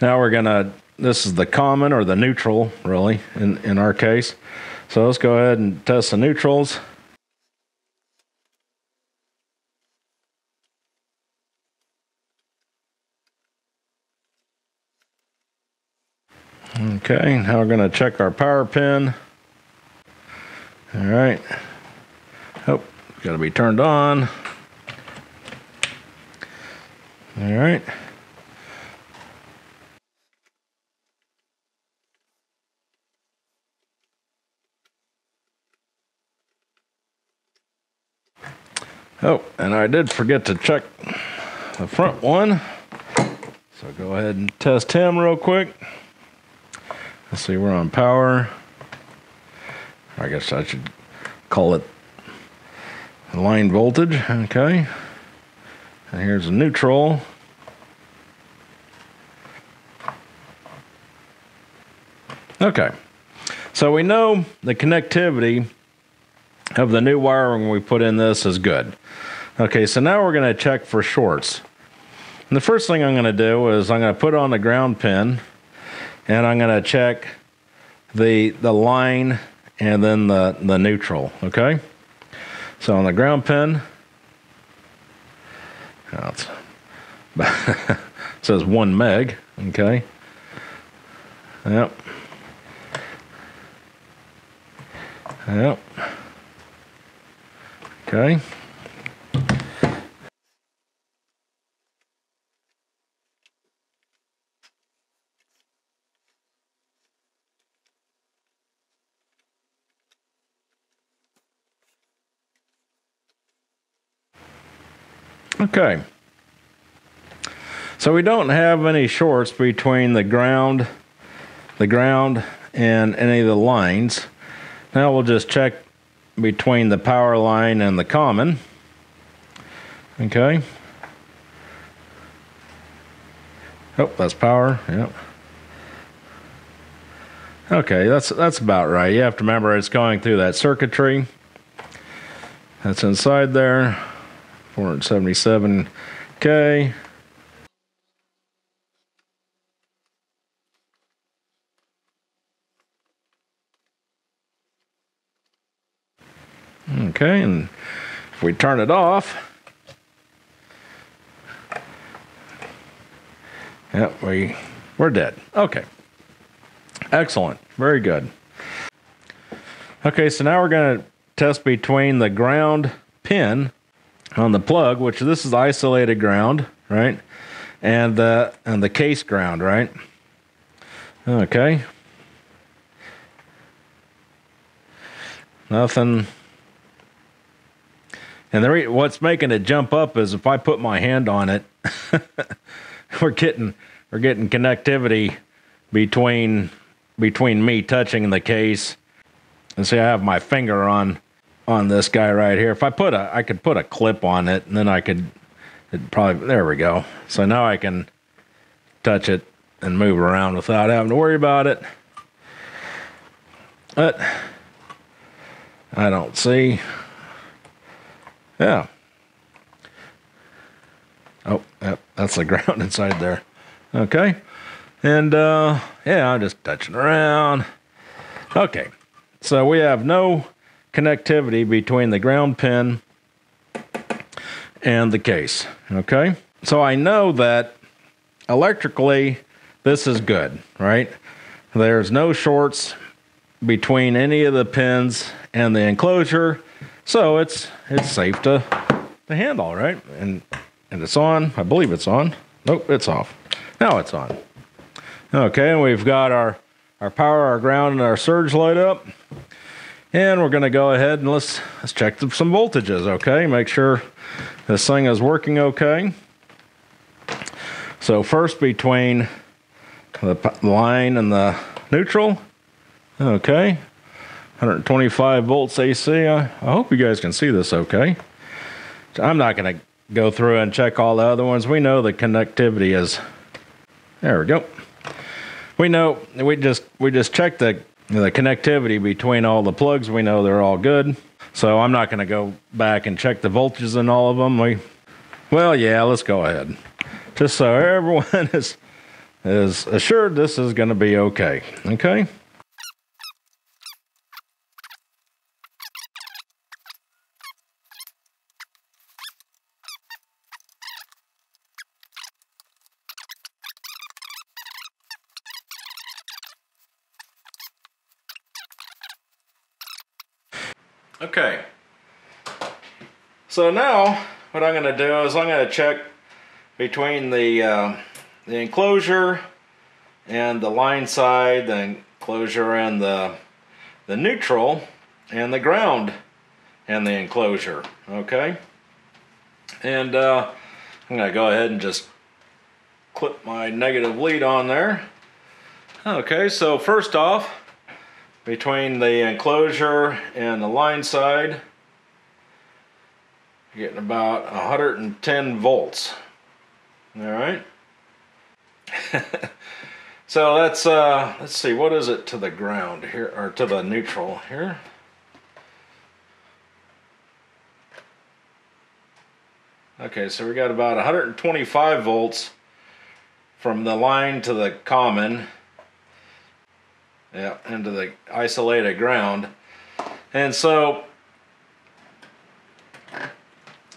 Now we're gonna, this is the common or the neutral, really, in, in our case. So let's go ahead and test the neutrals. Okay, now we're to check our power pin. All right. Oh, got to be turned on. All right. Oh, and I did forget to check the front one. So go ahead and test him real quick. Let's see, we're on power. I guess I should call it line voltage, okay. And here's a neutral. Okay, so we know the connectivity of the new wiring we put in this is good. Okay, so now we're going to check for shorts. And the first thing I'm going to do is I'm going to put on the ground pin and I'm going to check the the line and then the, the neutral, okay? So on the ground pin, it says one meg, okay? Yep. Yep. Okay. Okay. So we don't have any shorts between the ground, the ground and any of the lines. Now we'll just check between the power line and the common. Okay. Oh, that's power. Yep. Okay, that's that's about right. You have to remember it's going through that circuitry. That's inside there. 477K. Okay, and if we turn it off, yep, we we're dead. Okay. Excellent. Very good. Okay, so now we're going to test between the ground pin on the plug, which this is isolated ground, right? And the and the case ground, right? Okay. Nothing. And the re- what's making it jump up is if I put my hand on it, we're getting we're getting connectivity between between me touching the case. And see, I have my finger on on this guy right here. If I put a, I could put a clip on it, and then I could, it probably there we go. So now I can touch it and move around without having to worry about it. But I don't see. Yeah. Oh, yep, that's the ground inside there. Okay. And uh, yeah, I'm just touching around. Okay. So we have no connectivity between the ground pin and the case. Okay? So I know that electrically this is good, right? There's no shorts between any of the pins and the enclosure, so it's it's safe to to handle, right? And and it's on. I believe it's on. Nope, it's off. Now it's on. Okay, and we've got our our power, our ground, and our surge light up. And we're going to go ahead and let's, let's check some voltages, okay? Make sure this thing is working okay. So first between the line and the neutral, okay. 125 volts AC. I, I hope you guys can see this okay. I'm not going to go through and check all the other ones. We know the connectivity is, there we go. We know, we just, we just checked the the connectivity between all the plugs, we know they're all good. So I'm not going to go back and check the voltages in all of them. We, well, yeah, let's go ahead. Just so everyone is is assured this is going to be okay. Okay? Okay. So now what I'm going to do is I'm going to check between the uh, the enclosure and the line side, the enclosure and the the neutral and the ground and the enclosure. Okay. And uh, I'm going to go ahead and just clip my negative lead on there. Okay, so first off, between the enclosure and the line side. Getting about 110 volts. All right. so that's uh let's see what is it to the ground here or to the neutral here. Okay, so we got about 125 volts from the line to the common. Yeah, into the isolated ground. And so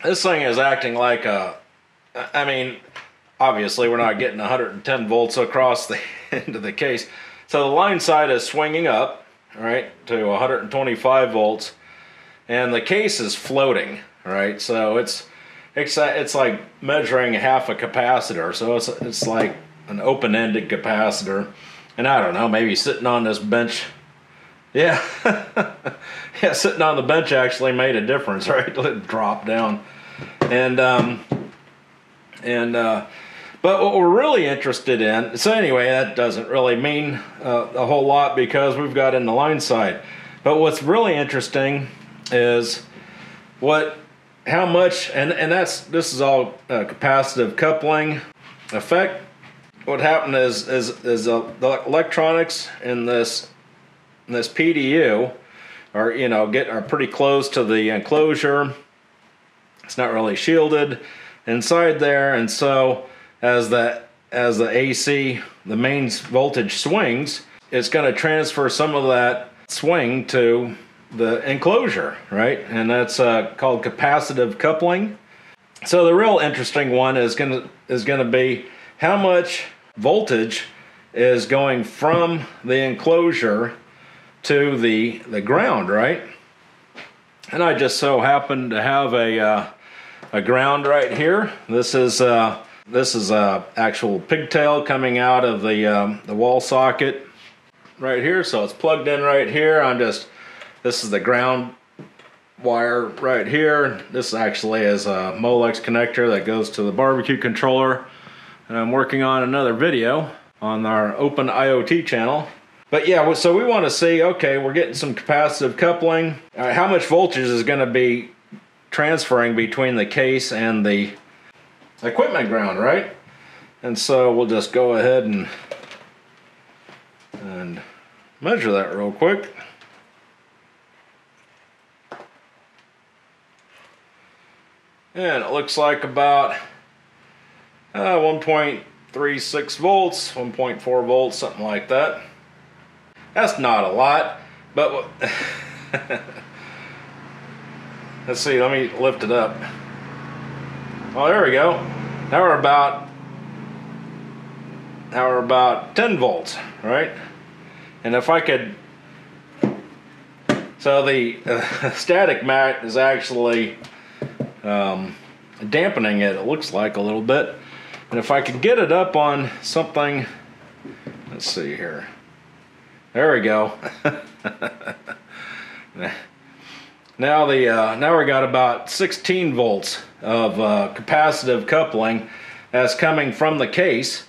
this thing is acting like a I mean, obviously we're not getting 110 volts across the end of the case. So the line side is swinging up, right, to 125 volts, and the case is floating, right? So it's it's it's like measuring half a capacitor. So it's it's like an open-ended capacitor, and I don't know, maybe sitting on this bench. Yeah, yeah, sitting on the bench actually made a difference, right? It dropped down, and um, and uh, but what we're really interested in, so anyway, that doesn't really mean uh, a whole lot because we've got in the line side. But what's really interesting is what, how much, and, and that's, this is all uh, capacitive coupling effect. What happened is, is, is the electronics in this, this PDU are, you know, get, are pretty close to the enclosure. It's not really shielded inside there. And so as the as the AC, the mains voltage swings, it's going to transfer some of that swing to the enclosure, right? And that's uh, called capacitive coupling. So the real interesting one is going to is going to be how much voltage is going from the enclosure to the the ground, right? And I just so happen to have a uh, a ground right here. This is uh, this is a actual pigtail coming out of the, um, the wall socket right here. So it's plugged in right here. I'm just, this is the ground wire right here. This actually is a Molex connector that goes to the barbecue controller. And I'm working on another video on our open IoT channel. But yeah, so we want to see, okay, we're getting some capacitive coupling. Right, how much voltage is going to be transferring between the case and the equipment ground, right? And so we'll just go ahead and and measure that real quick. And it looks like about uh, 1.36 volts, 1.4 volts, something like that. That's not a lot, but let's see, let me lift it up. Oh, there we go. Now we're about now we're about 10 volts, right? And if I could, so the uh, static mat is actually um, dampening it. It looks like a little bit, and if I could get it up on something, let's see here. There we go. Now the uh, now we got about 16 volts of uh, capacitive coupling that's coming from the case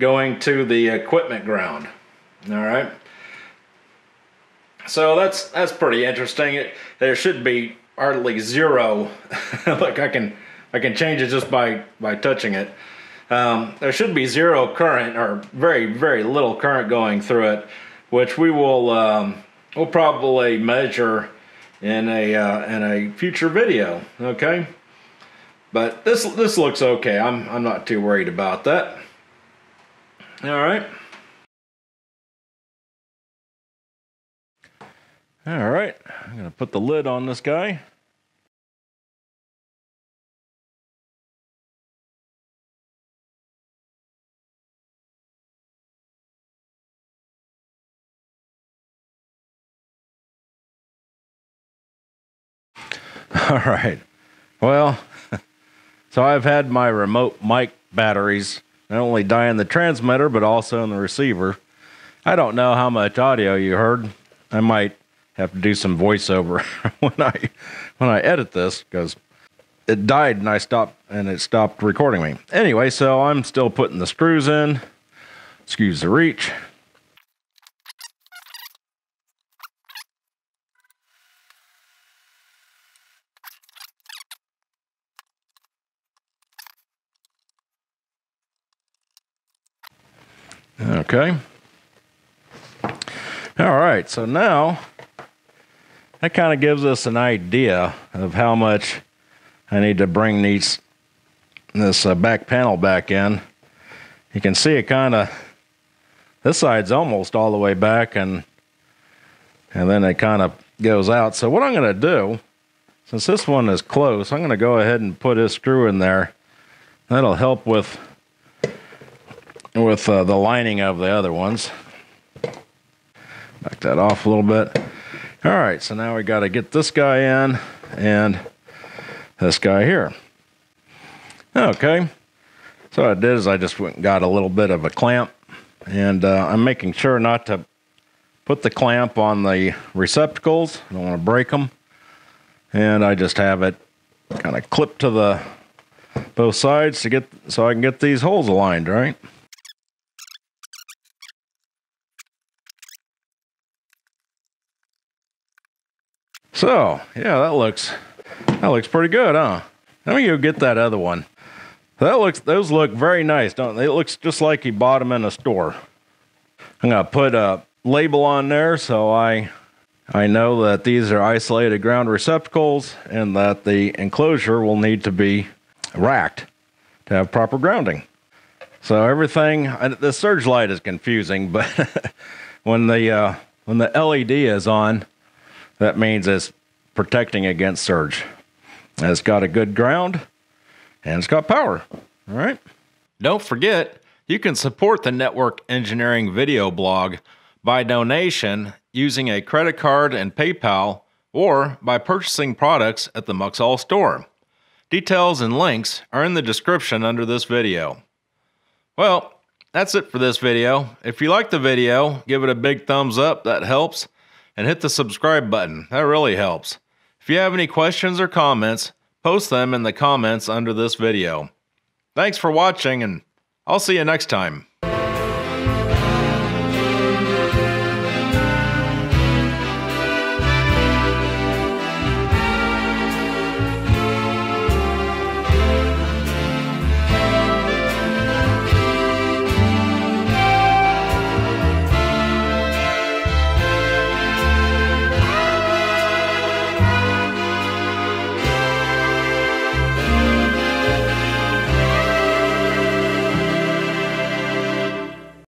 going to the equipment ground. All right. So that's that's pretty interesting. It, there should be hardly zero. Look, I can I can change it just by by touching it. Um, there should be zero current or very very little current going through it, which we will um, we'll probably measure in a uh, in a future video. Okay, but this this looks okay. I'm I'm not too worried about that. All right. All right, I'm gonna put the lid on this guy. All right. Well, so I've had my remote mic batteries not only die in the transmitter, but also in the receiver. I don't know how much audio you heard. I might have to do some voiceover when I when I edit this because it died and I stopped and it stopped recording me. Anyway, so I'm still putting the screws in. Excuse the reach. Okay. All right, so now that kind of gives us an idea of how much I need to bring these this uh, back panel back in. You can see it kind of this side's almost all the way back and and then it kind of goes out. So what I'm going to do since this one is close, I'm going to go ahead and put this screw in there. That'll help with with uh, the lining of the other ones. Back that off a little bit. All right, so now we got to get this guy in and this guy here. Okay, so what I did is I just went got a little bit of a clamp, and uh, I'm making sure not to put the clamp on the receptacles. I don't want to break them, and I just have it kind of clipped to the both sides to get so I can get these holes aligned, right? So, yeah, that looks that looks pretty good, huh? Let me go get that other one. That looks those look very nice, don't they? It looks just like he bought them in a store. I'm gonna put a label on there so I I know that these are isolated ground receptacles and that the enclosure will need to be racked to have proper grounding. So everything the surge light is confusing, but when the uh, when the LED is on, that means it's protecting against surge. It's got a good ground and it's got power. All right. Don't forget, you can support the Network Engineering video blog by donation using a credit card and PayPal or by purchasing products at the Muxall store. Details and links are in the description under this video. Well, that's it for this video. If you like the video, give it a big thumbs up, that helps and hit the subscribe button. That really helps. If you have any questions or comments, post them in the comments under this video. Thanks for watching, and I'll see you next time.